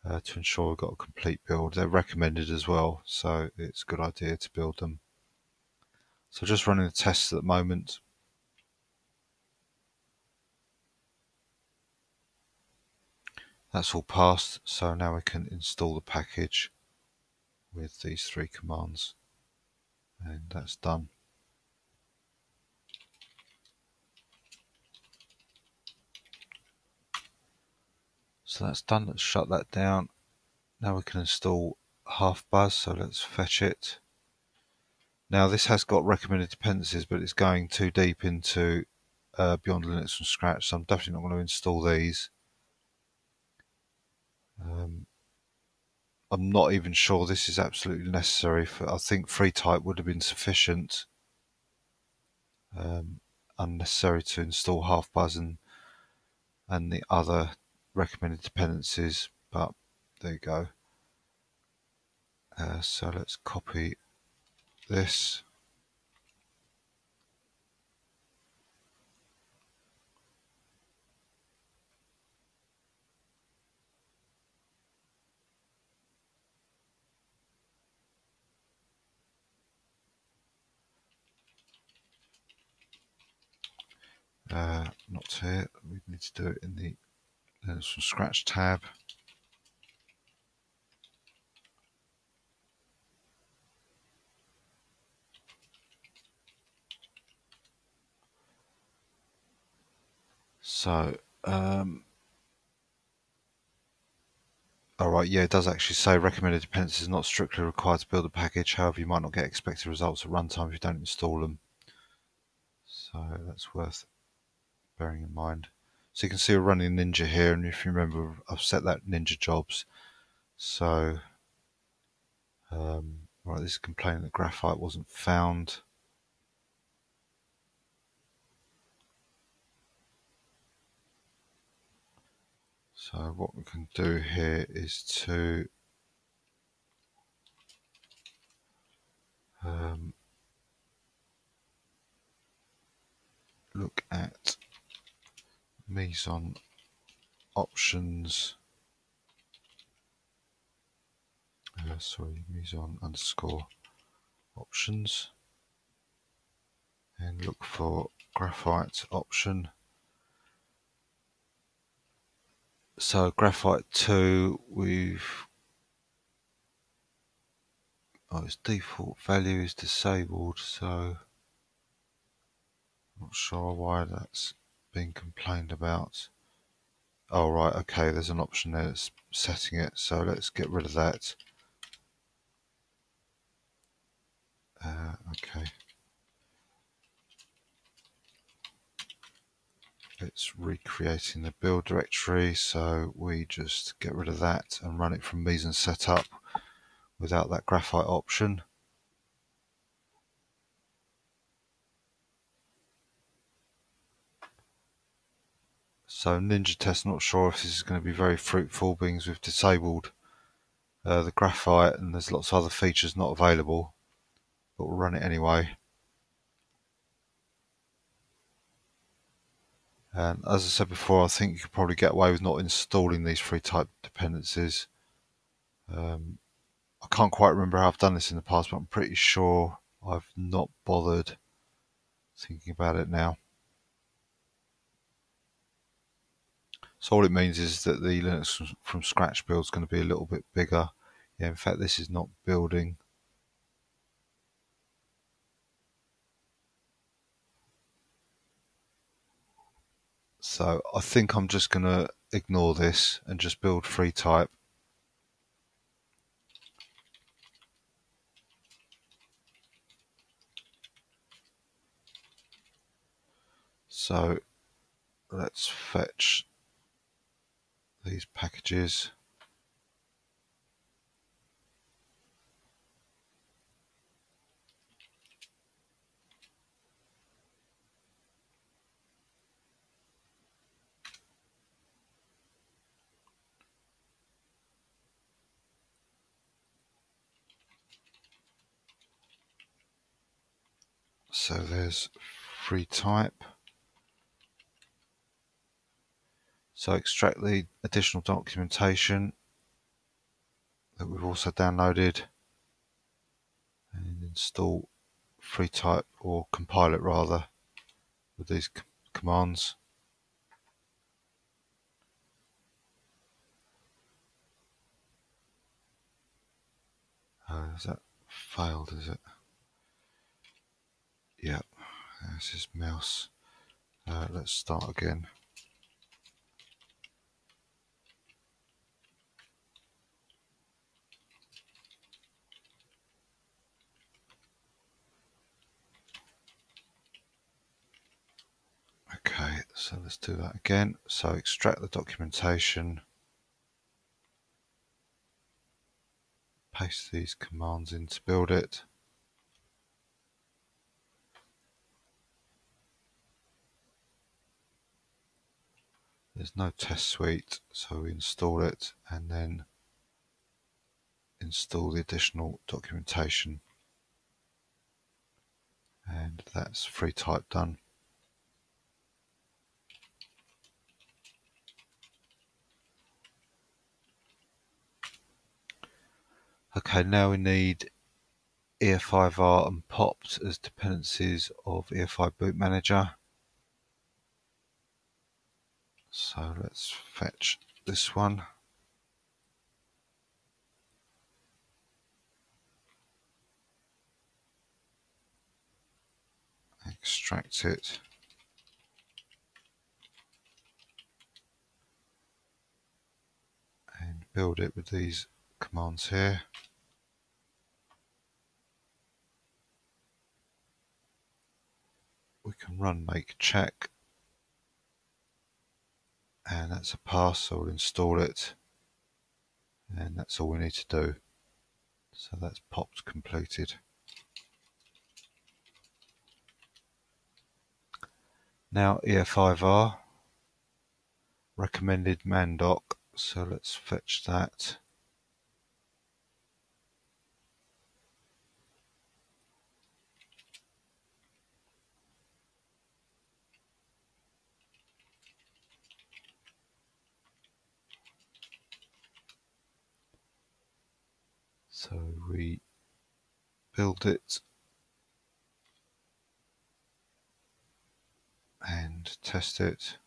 uh, to ensure we've got a complete build. They're recommended as well, so it's a good idea to build them. So just running the tests at the moment. That's all passed, so now we can install the package with these three commands. And that's done. So that's done, let's shut that down. Now we can install HarfBuzz, so let's fetch it. Now this has got recommended dependencies, but it's going too deep into uh, Beyond Linux from scratch, so I'm definitely not going to install these. Um, I'm not even sure this is absolutely necessary. For, I think free type would have been sufficient. Um, unnecessary to install HarfBuzz and, and the other recommended dependencies, but there you go. Uh, so let's copy this. Uh, not here, we need to do it in the there's some scratch tab. So, um, Alright, yeah, it does actually say recommended dependencies not strictly required to build a package. However, you might not get expected results at runtime if you don't install them. So that's worth bearing in mind. So you can see we're running Ninja here, and if you remember, I've set that Ninja jobs. So, um, right, this is complaining that graphite wasn't found. So what we can do here is to um, look at Meson options. Uh, sorry, Meson underscore options and look for graphite option. So graphite 2 we've oh its default value is disabled so not sure why that's being complained about. Oh right, okay, there's an option there that's setting it, so let's get rid of that. Uh, okay. It's recreating the build directory, so we just get rid of that and run it from Meson setup without that graphite option. So Ninja Test, not sure if this is going to be very fruitful, being we've disabled uh, the graphite and there's lots of other features not available, but we'll run it anyway. And as I said before, I think you could probably get away with not installing these three FreeType dependencies. Um, I can't quite remember how I've done this in the past, but I'm pretty sure I've not bothered thinking about it now. So all it means is that the Linux from scratch build is going to be a little bit bigger. Yeah, in fact, this is not building. So I think I'm just going to ignore this and just build free type. So let's fetch these packages. So there's free type. So extract the additional documentation that we've also downloaded and install free type or compile it rather with these commands. Uh, is that failed, is it? Yep, this is mouse. Uh, let's start again. Okay, so let's do that again. So extract the documentation, paste these commands in to build it. There's no test suite, so we install it and then install the additional documentation. And that's free type done. Okay, now we need EFI-var and POPT as dependencies of EFI Boot Manager. So let's fetch this one. Extract it. And build it with these commands here. We can run make check. And that's a pass so we'll install it. And that's all we need to do. So that's Popt completed. Now efivar recommended mandoc so let's fetch that So we build it and test it.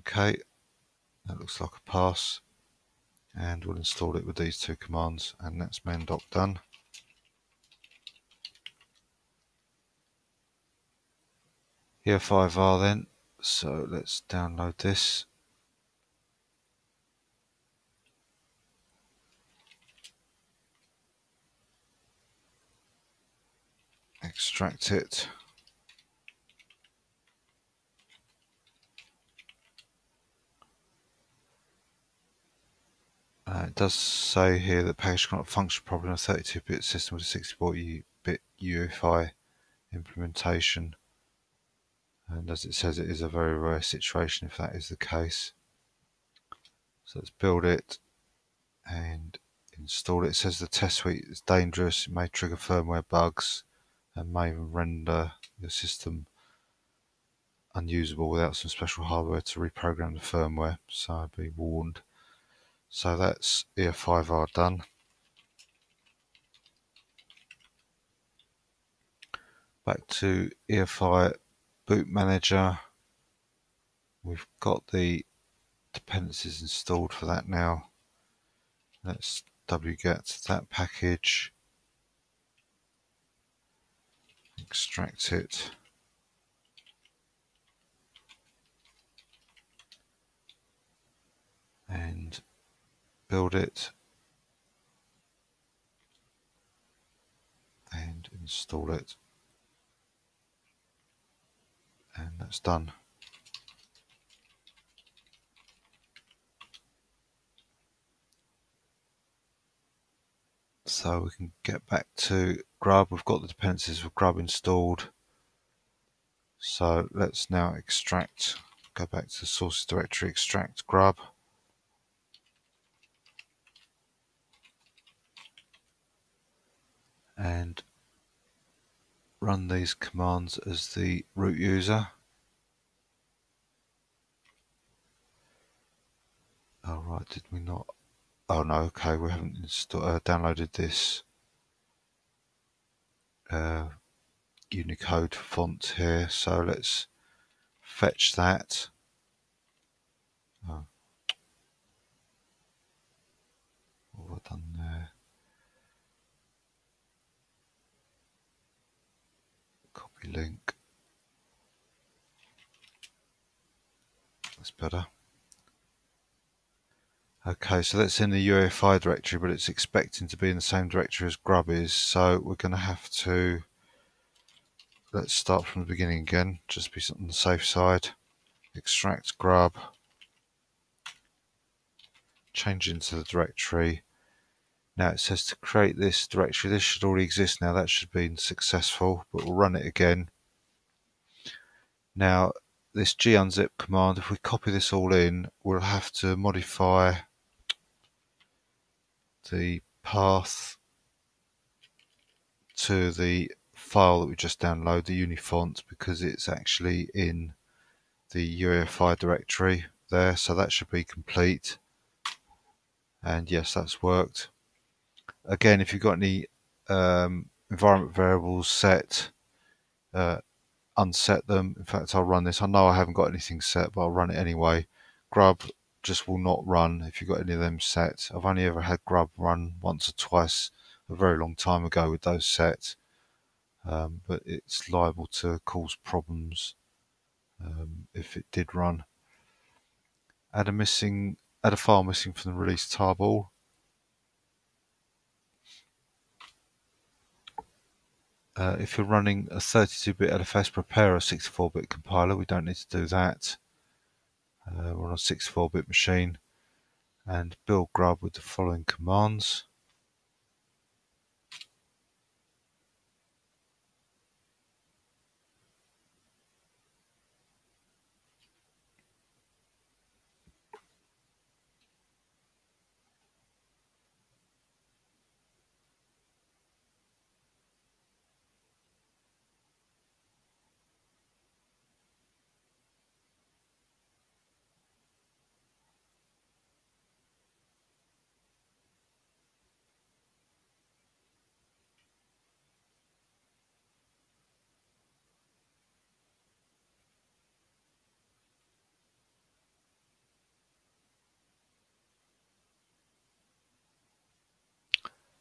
Okay, that looks like a pass and we'll install it with these two commands and that's mandoc done. EFI-var then, so let's download this. Extract it. Uh, it does say here that package cannot function properly on a 32-bit system with a 64-bit UEFI implementation. And as it says, it is a very rare situation if that is the case. So let's build it and install it. It says the test suite is dangerous, it may trigger firmware bugs and may even render your system unusable without some special hardware to reprogram the firmware, so be warned. So that's EFI-var done. Back to EFI Boot Manager. We've got the dependencies installed for that now. Let's wget that package, extract it. and build it and install it and that's done. So we can get back to Grub. We've got the dependencies of Grub installed. So let's now extract, go back to the sources directory, extract Grub. And run these commands as the root user. Oh right, did we not? Oh no, okay, we haven't installed, uh, downloaded this uh, Unicode font here, so let's fetch that. Oh. Have done there? Link. That's better. Okay, so that's in the UEFI directory, but it's expecting to be in the same directory as grub is, so we're going to have to, let's start from the beginning again, just be on the safe side. Extract grub, change into the directory. Now it says to create this directory, this should already exist now, that should have been successful, but we'll run it again. Now this gunzip command, if we copy this all in, we'll have to modify the path to the file that we just downloaded, the Unifont, because it's actually in the UEFI directory there, so that should be complete. And yes, that's worked. Again, if you've got any um, environment variables set, uh, unset them. In fact, I'll run this. I know I haven't got anything set, but I'll run it anyway. Grub just will not run if you've got any of them set. I've only ever had Grub run once or twice a very long time ago with those set, um, but it's liable to cause problems um, if it did run. Add a missing, add a file missing from the release tarball. Uh, if you're running a 32-bit LFS, prepare a 64-bit compiler. We don't need to do that. Uh, we're on a 64-bit machine and build grub with the following commands.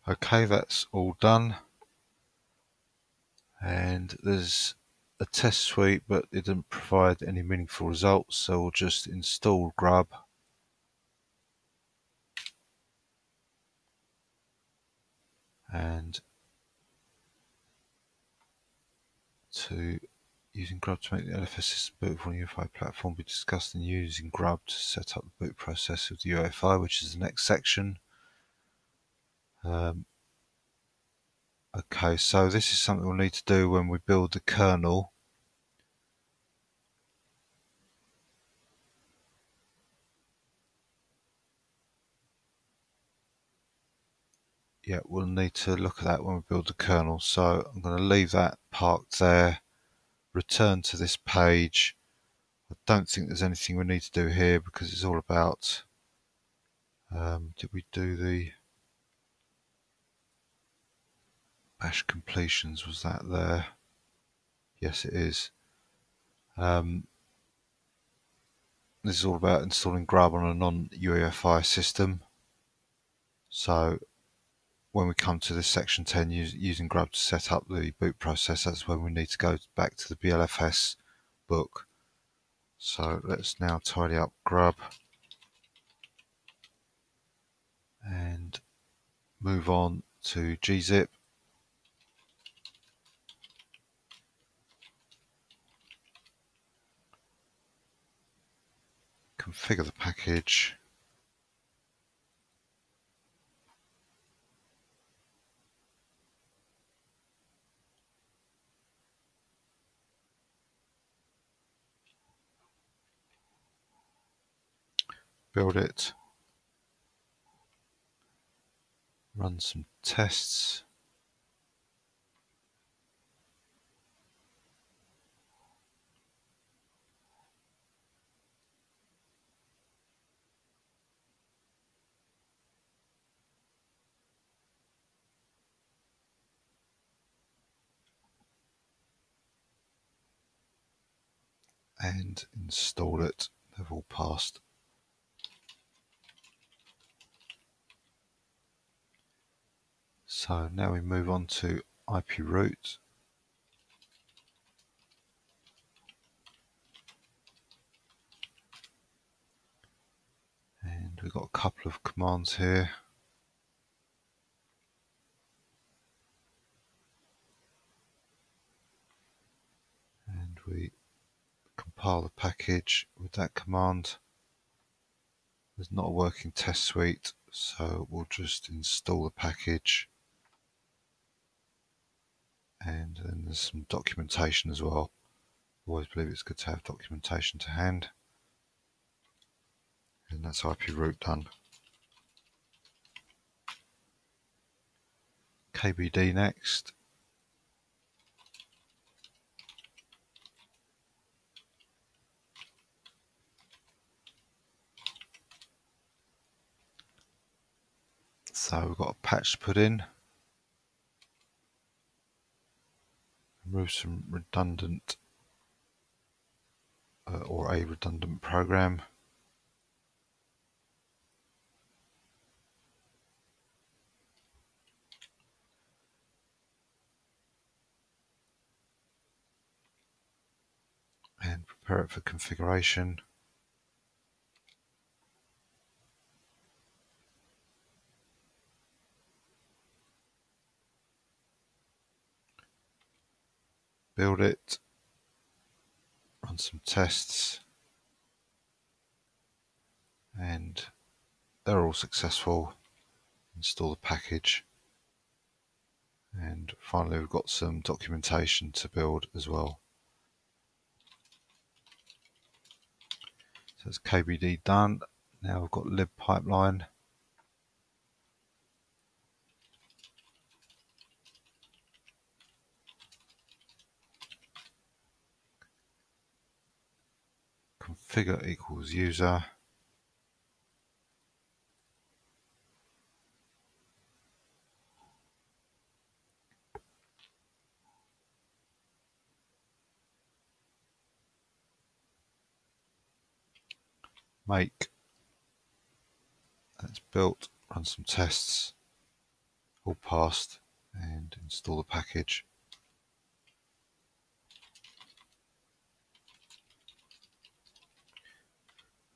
Okay, that's all done. And there's a test suite, but it didn't provide any meaningful results, so we'll just install Grub. And to using Grub to make the LFS system boot from UEFI platform, we discussed in using Grub to set up the boot process of the UEFI, which is the next section. Um, okay, so this is something we'll need to do when we build the kernel. Yeah, we'll need to look at that when we build the kernel. So I'm going to leave that parked there, return to this page. I don't think there's anything we need to do here because it's all about, um, did we do the bash completions was that there? Yes it is. Um, this is all about installing grub on a non-UEFI system. So when we come to this section 10 use, using grub to set up the boot process that's when we need to go back to the BLFS book. So let's now tidy up grub and move on to gzip configure the package. Build it. Run some tests and install it. They've all passed. So now we move on to IPRoute. And we've got a couple of commands here. And we compile the package with that command. There's not a working test suite, so we'll just install the package. And then there's some documentation as well. Always believe it's good to have documentation to hand. And that's IPRoute done. KBD next. So we've got a patch put in. Remove some redundant uh, or a redundant program. And prepare it for configuration. Build it, run some tests, and they're all successful. Install the package, and finally, we've got some documentation to build as well. So it's KBD done. Now we've got libpipeline. Configure equals user. Make. That's built run some tests all passed and install the package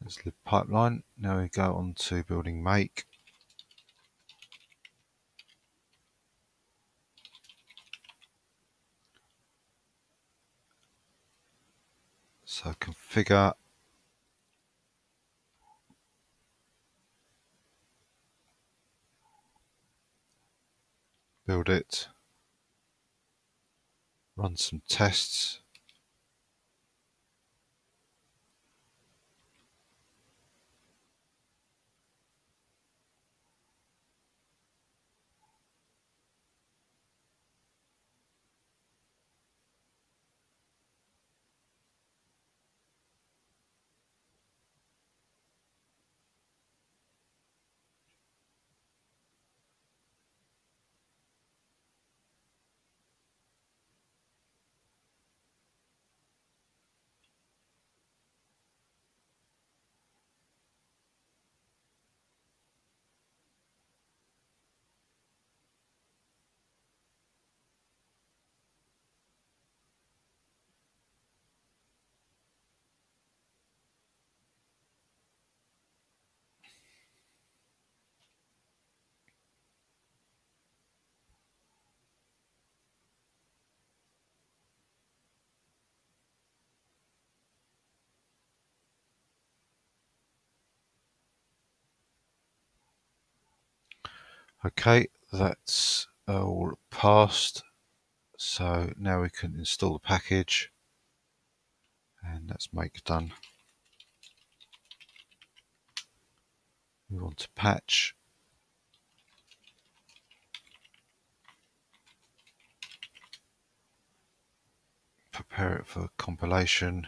There's the pipeline. Now we go on to building make. So configure build it, run some tests. Okay, that's all passed. So now we can install the package and let's make done. Move on to patch. Prepare it for compilation.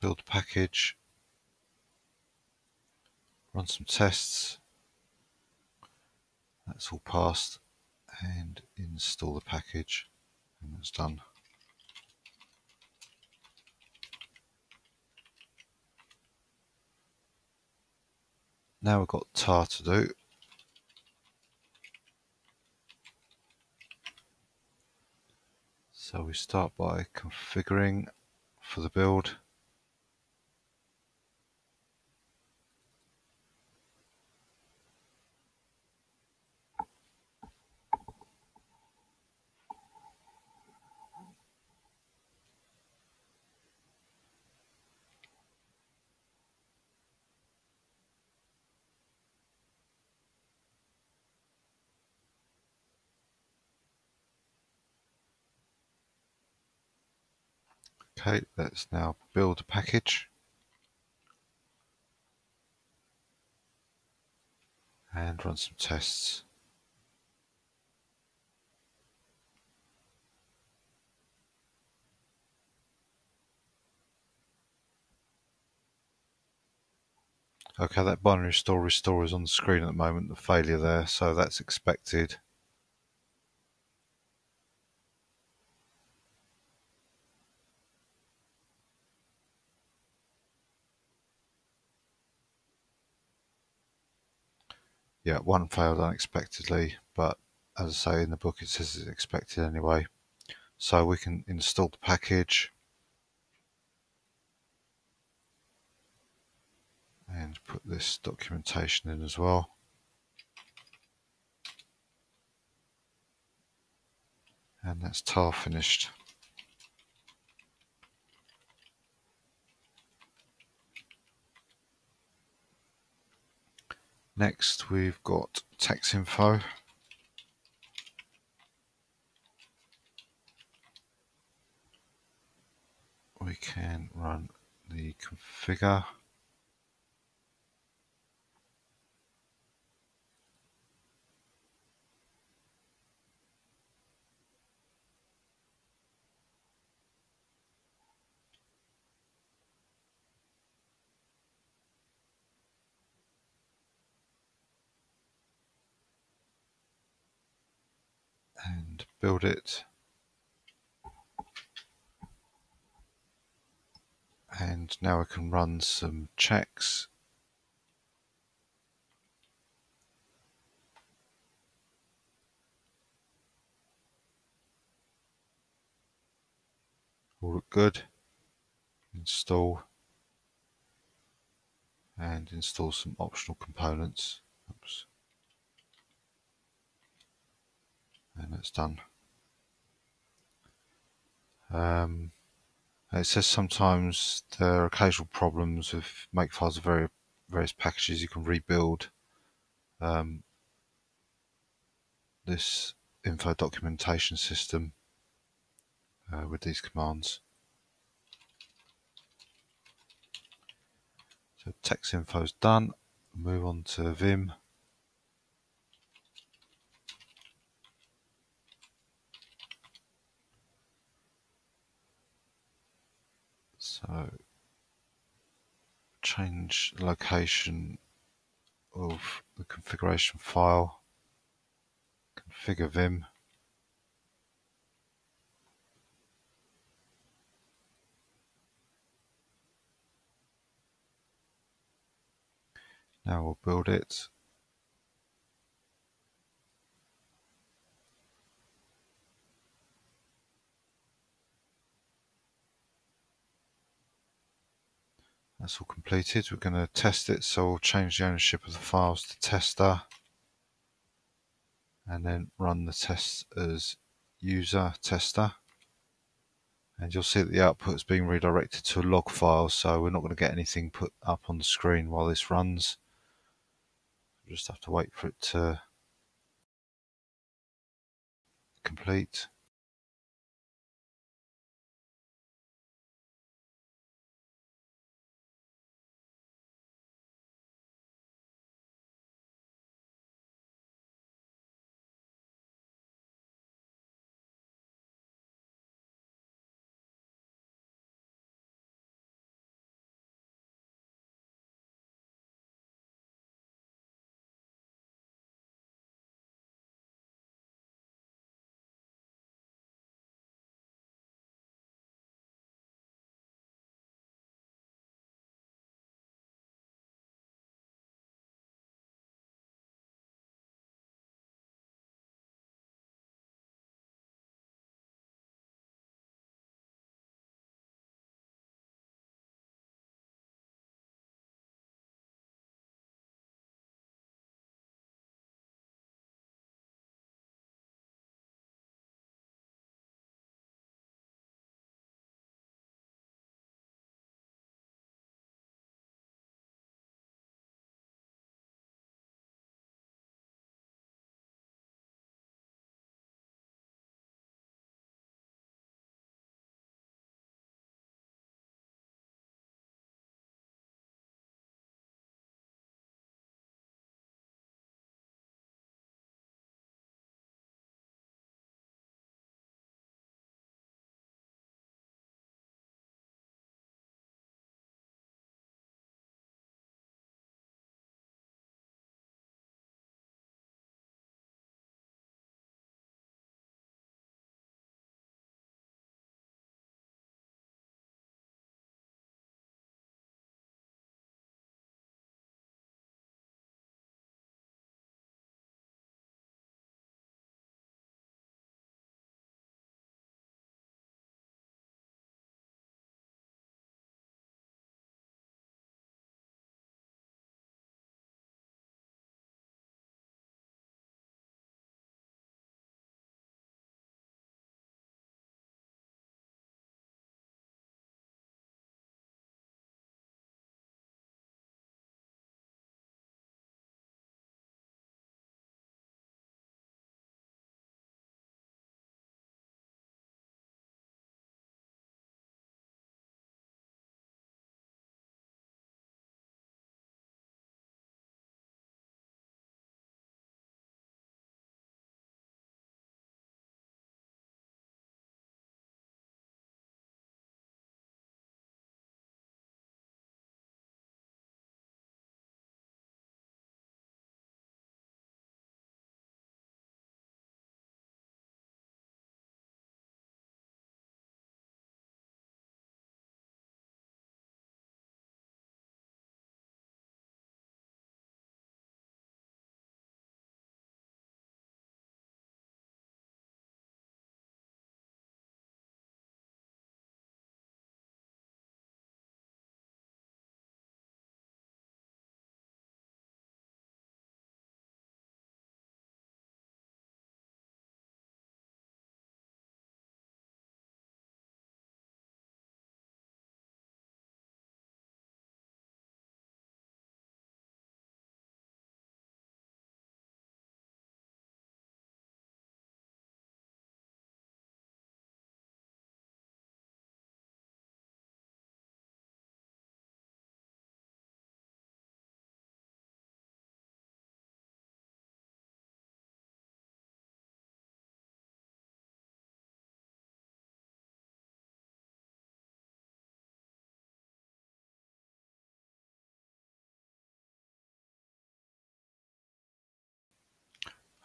Build package, run some tests, that's all passed, and install the package, and that's done. Now we've got tar to do. So we start by configuring for the build. Okay, let's now build a package. And run some tests. Okay, that binary store restore is on the screen at the moment, the failure there, so that's expected. Yeah, one failed unexpectedly, but as I say in the book, it says it's expected anyway. So we can install the package and put this documentation in as well. And that's tar finished. Next we've got Texinfo. We can run the configure. and build it. And now I can run some checks. All look good. Install and install some optional components. Oops. and it's done. Um, it says sometimes there are occasional problems with makefiles of very, various packages you can rebuild um, this info documentation system uh, with these commands. So Texinfo is done. Move on to Vim. So change location of the configuration file, configure Vim. Now we'll build it. That's all completed. We're going to test it, so we'll change the ownership of the files to tester and then run the test as user tester. And you'll see that the output is being redirected to a log file, so we're not going to get anything put up on the screen while this runs. We'll just have to wait for it to complete.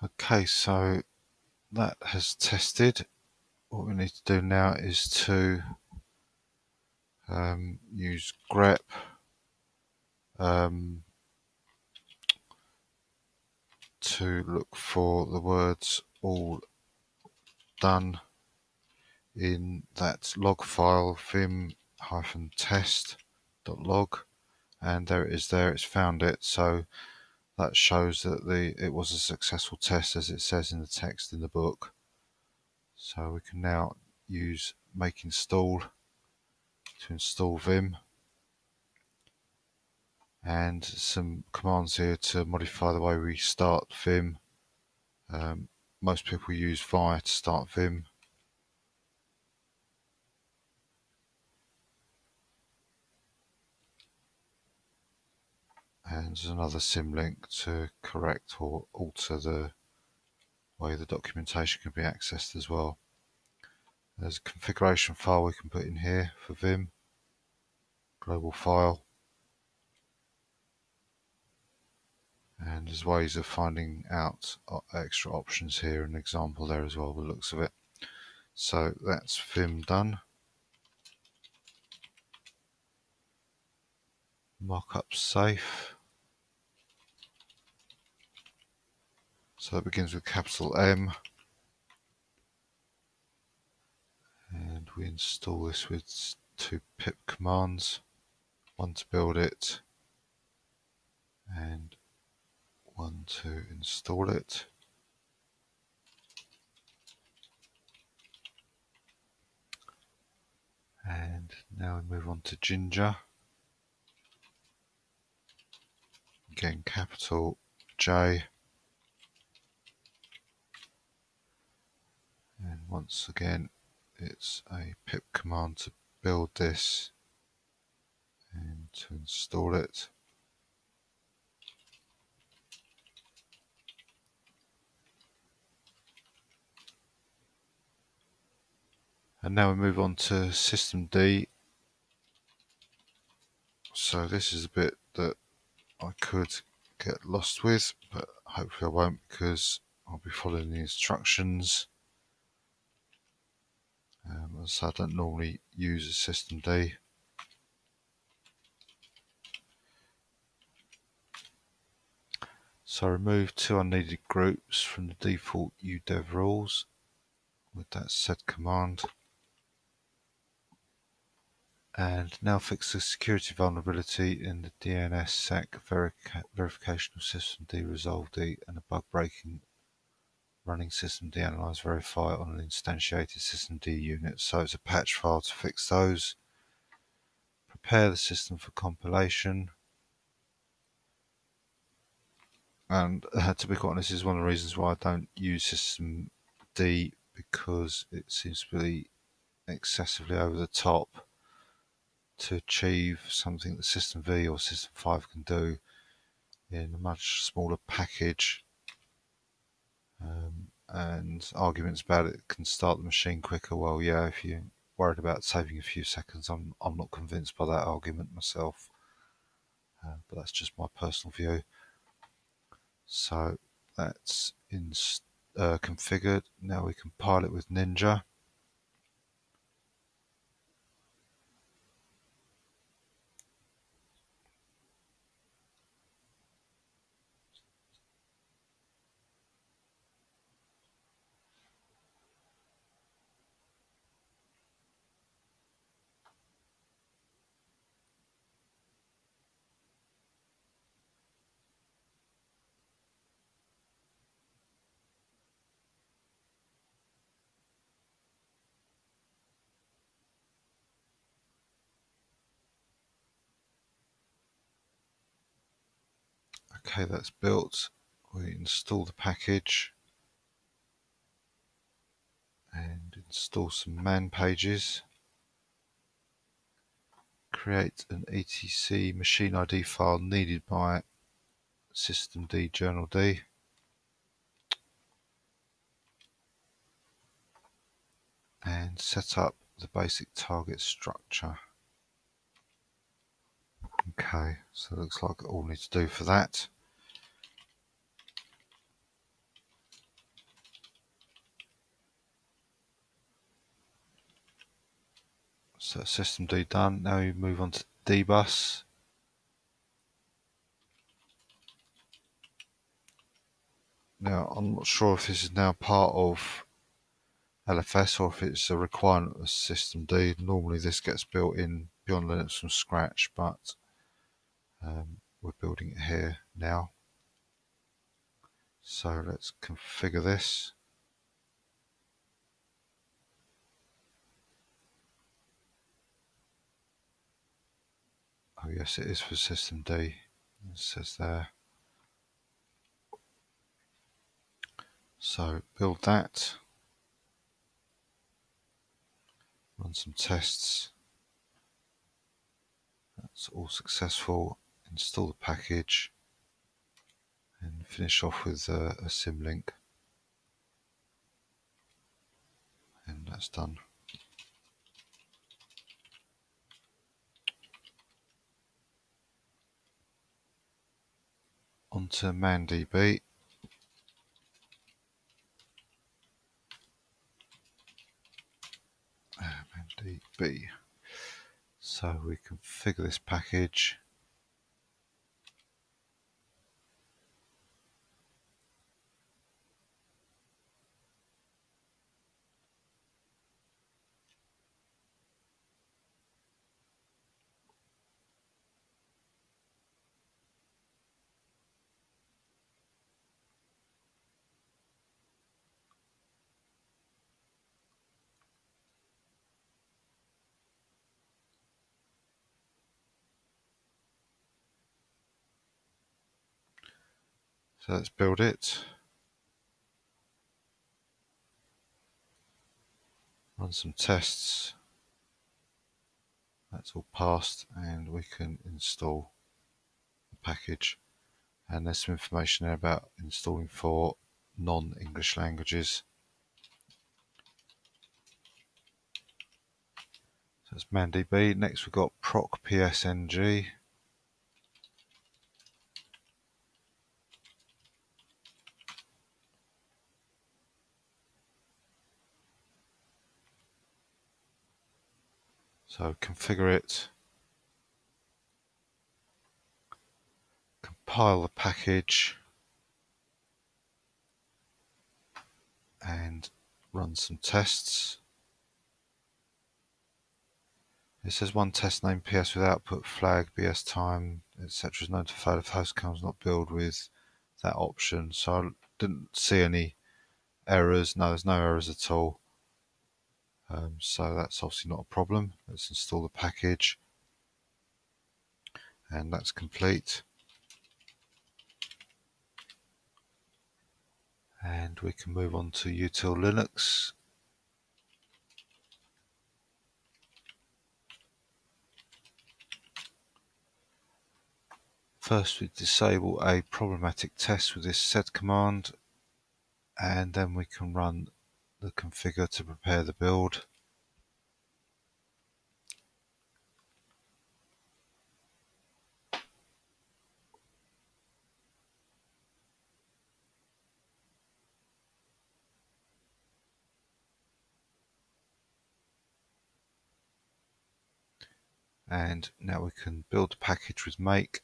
Okay, so that has tested. What we need to do now is to um, use grep um, to look for the words all done in that log file vim-test.log and there it is there it's found it so that shows that the it was a successful test as it says in the text in the book. So we can now use make install to install Vim. And some commands here to modify the way we start Vim. Um, most people use Vi to start Vim and there's another symlink to correct or alter the way the documentation can be accessed as well. There's a configuration file we can put in here for Vim, global file, and there's ways of finding out extra options here, an example there as well, the looks of it. So that's Vim done. MarkupSafe. So it begins with capital M. And we install this with two pip commands. One to build it and one to install it. And now we move on to Jinja. Again, capital J. And once again, it's a pip command to build this and to install it. And now we move on to systemd. So this is a bit that I could get lost with, but hopefully I won't because I'll be following the instructions. Um, so I don't normally use a systemd. So I remove two unneeded groups from the default udev rules with that sed command and now fix the security vulnerability in the DNSSEC verification of systemd resolved and a bug breaking running system D analyze verify on an instantiated system D unit. So it's a patch file to fix those. Prepare the system for compilation. And uh, to be quite honest, this is one of the reasons why I don't use system D because it seems to be excessively over the top to achieve something that System V or System 5 can do in a much smaller package um, and arguments about it can start the machine quicker. Well, yeah, if you're worried about saving a few seconds, I'm, I'm not convinced by that argument myself, uh, but that's just my personal view. So that's in, uh, configured. Now we compile it with Ninja. Okay, that's built. We install the package and install some man pages. Create an etc machine ID file needed by systemd journal D. And set up the basic target structure. Okay, so it looks like all we need to do for that. So systemd done. Now we move on to dbus. Now I'm not sure if this is now part of LFS or if it's a requirement of system D. Normally this gets built in Beyond Linux from scratch, but Um, we're building it here now. So let's configure this. Oh yes, it is for System D. It says there. So build that. Run some tests. That's all successful. Install the package and finish off with uh, a, a symlink. And that's done. Onto ManDB. Uh, ManDB. So we configure this package. So let's build it. Run some tests. That's all passed and we can install the package. And there's some information there about installing for non-English languages. So that's ManDB. Next we've got procps-ng. So configure it, compile the package and run some tests. It says one test name PS with output flag, BS time, etc. is known to fail if host comes not build with that option. So I didn't see any errors. No, there's no errors at all. Um, so that's obviously not a problem. Let's install the package and that's complete. And we can move on to util Linux. First we disable a problematic test with this sed command and then we can run the configure to prepare the build. and now we can build a package with make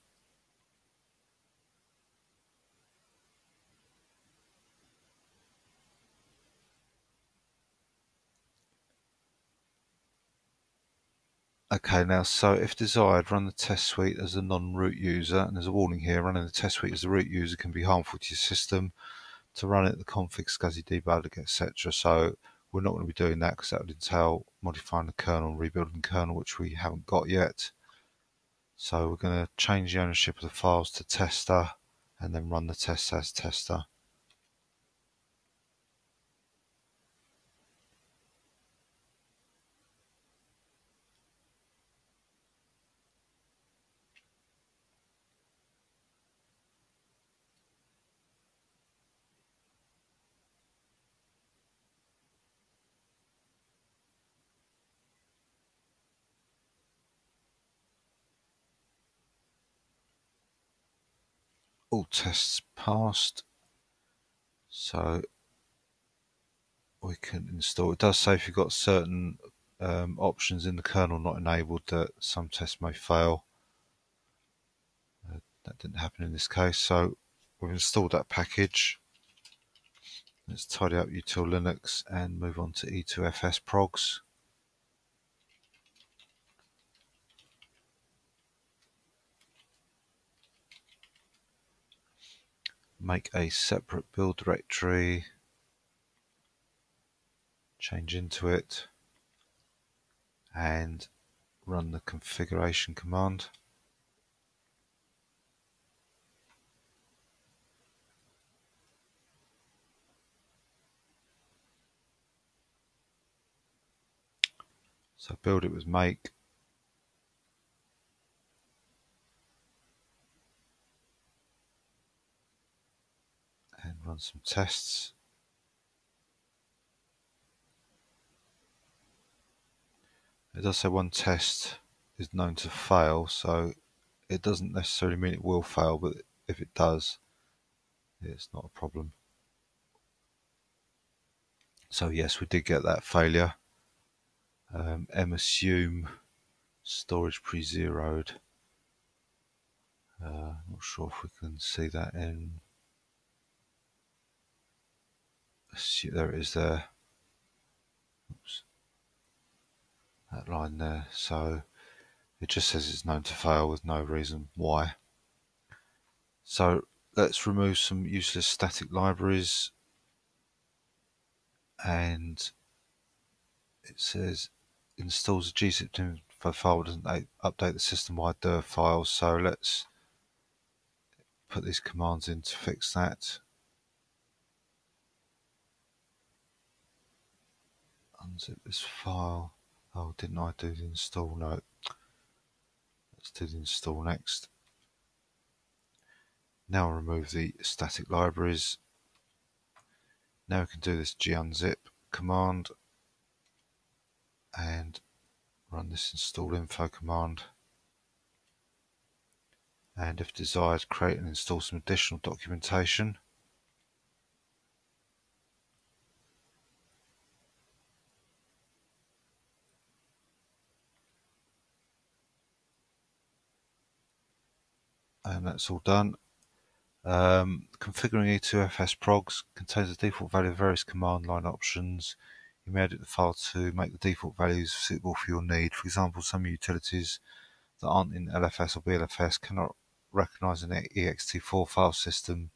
Okay, now, so if desired, run the test suite as a non-root user, and there's a warning here, running the test suite as a root user can be harmful to your system. To run it, the config, SCSI debug, etc. So we're not going to be doing that because that would entail modifying the kernel, rebuilding the kernel, which we haven't got yet. So we're going to change the ownership of the files to tester, and then run the test as tester. Tests passed so we can install. It does say if you've got certain um, options in the kernel not enabled that some tests may fail. Uh, that didn't happen in this case. So we've installed that package. Let's tidy up util linux and move on to e2fsprogs make a separate build directory, change into it, and run the configuration command. So build it with make. And run some tests. It does say one test is known to fail, so it doesn't necessarily mean it will fail, but if it does, it's not a problem. So yes, we did get that failure um, assume storage pre-zeroed. Uh, not sure if we can see that in. There it is there. Oops. That line there. So it just says it's known to fail with no reason why. So let's remove some useless static libraries and it says installs a gzip info file doesn't update the system-wide dir file so let's put these commands in to fix that this file. Oh didn't I do the install no let's do the install next. Now remove the static libraries. Now we can do this gunzip command and run this install info command. And if desired create and install some additional documentation and that's all done um, configuring e2fsprogs contains the default value of various command line options you may edit the file to make the default values suitable for your need. For example, some utilities that aren't in LFS or BLFS cannot recognize an ext4 file system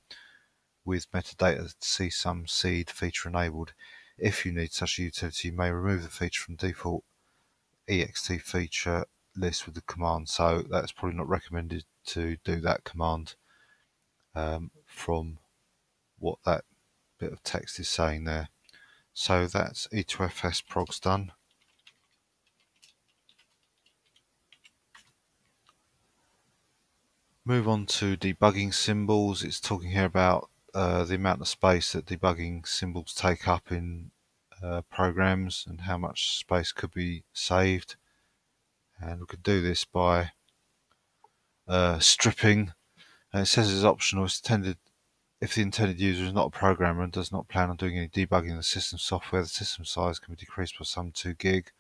with metadata csum seed feature enabled. If you need such a utility, you may remove the feature from default ext feature list with the command. So that's probably not recommended to do that command um, from what that bit of text is saying there. So that's e2fsprogs done. Move on to debugging symbols. It's talking here about uh, the amount of space that debugging symbols take up in uh, programs and how much space could be saved. And we could do this by uh, stripping. And it says it's optional. It's intended if the intended user is not a programmer and does not plan on doing any debugging of the system software, the system size can be decreased by some 2 gig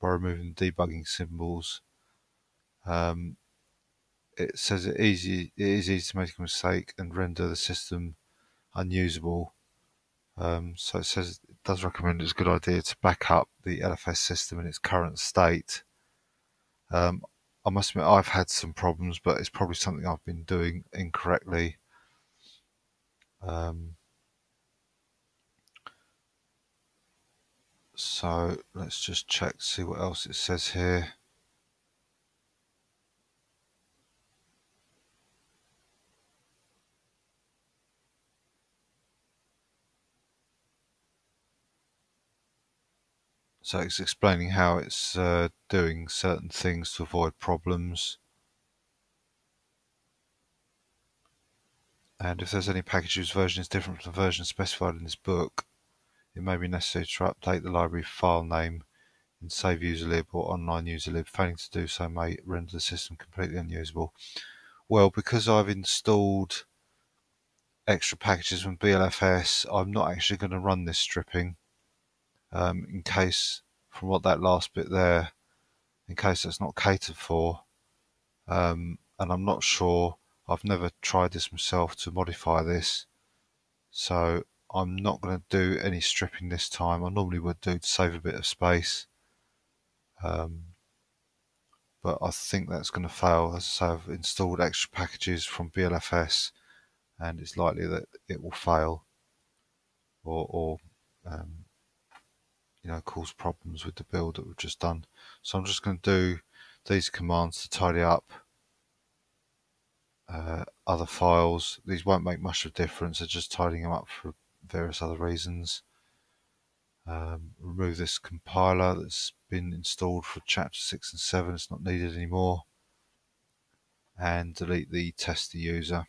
by removing the debugging symbols. Um, it says it, easy, it is easy to make a mistake and render the system unusable. Um, so it says it does recommend it's a good idea to back up the LFS system in its current state. Um, I must admit I've had some problems, but it's probably something I've been doing incorrectly. Um, so let's just check, see what else it says here. So it's explaining how it's uh, doing certain things to avoid problems. and if there's any package whose version is different from the version specified in this book, it may be necessary to update the library file name in save userlib or online userlib. Failing to do so may render the system completely unusable. Well, because I've installed extra packages from BLFS, I'm not actually going to run this stripping um, in case, from what that last bit there, in case that's not catered for. Um, and I'm not sure I've never tried this myself to modify this so I'm not going to do any stripping this time. I normally would do to save a bit of space. Um, but I think that's going to fail. As I say I've installed extra packages from BLFS and it's likely that it will fail or, or um, you know cause problems with the build that we've just done. So I'm just going to do these commands to tidy up uh, other files. These won't make much of a difference, they're just tidying them up for various other reasons. Um, remove this compiler that's been installed for chapter 6 and 7, it's not needed anymore. And delete the tester user.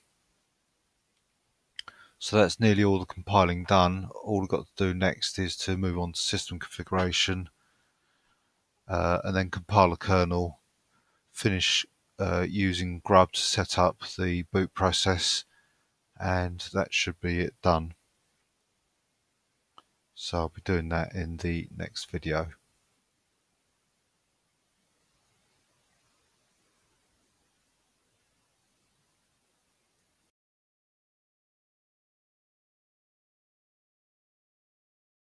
So that's nearly all the compiling done. All we've got to do next is to move on to system configuration uh, and then compile a kernel, finish uh, using grub to set up the boot process and that should be it done. So I'll be doing that in the next video.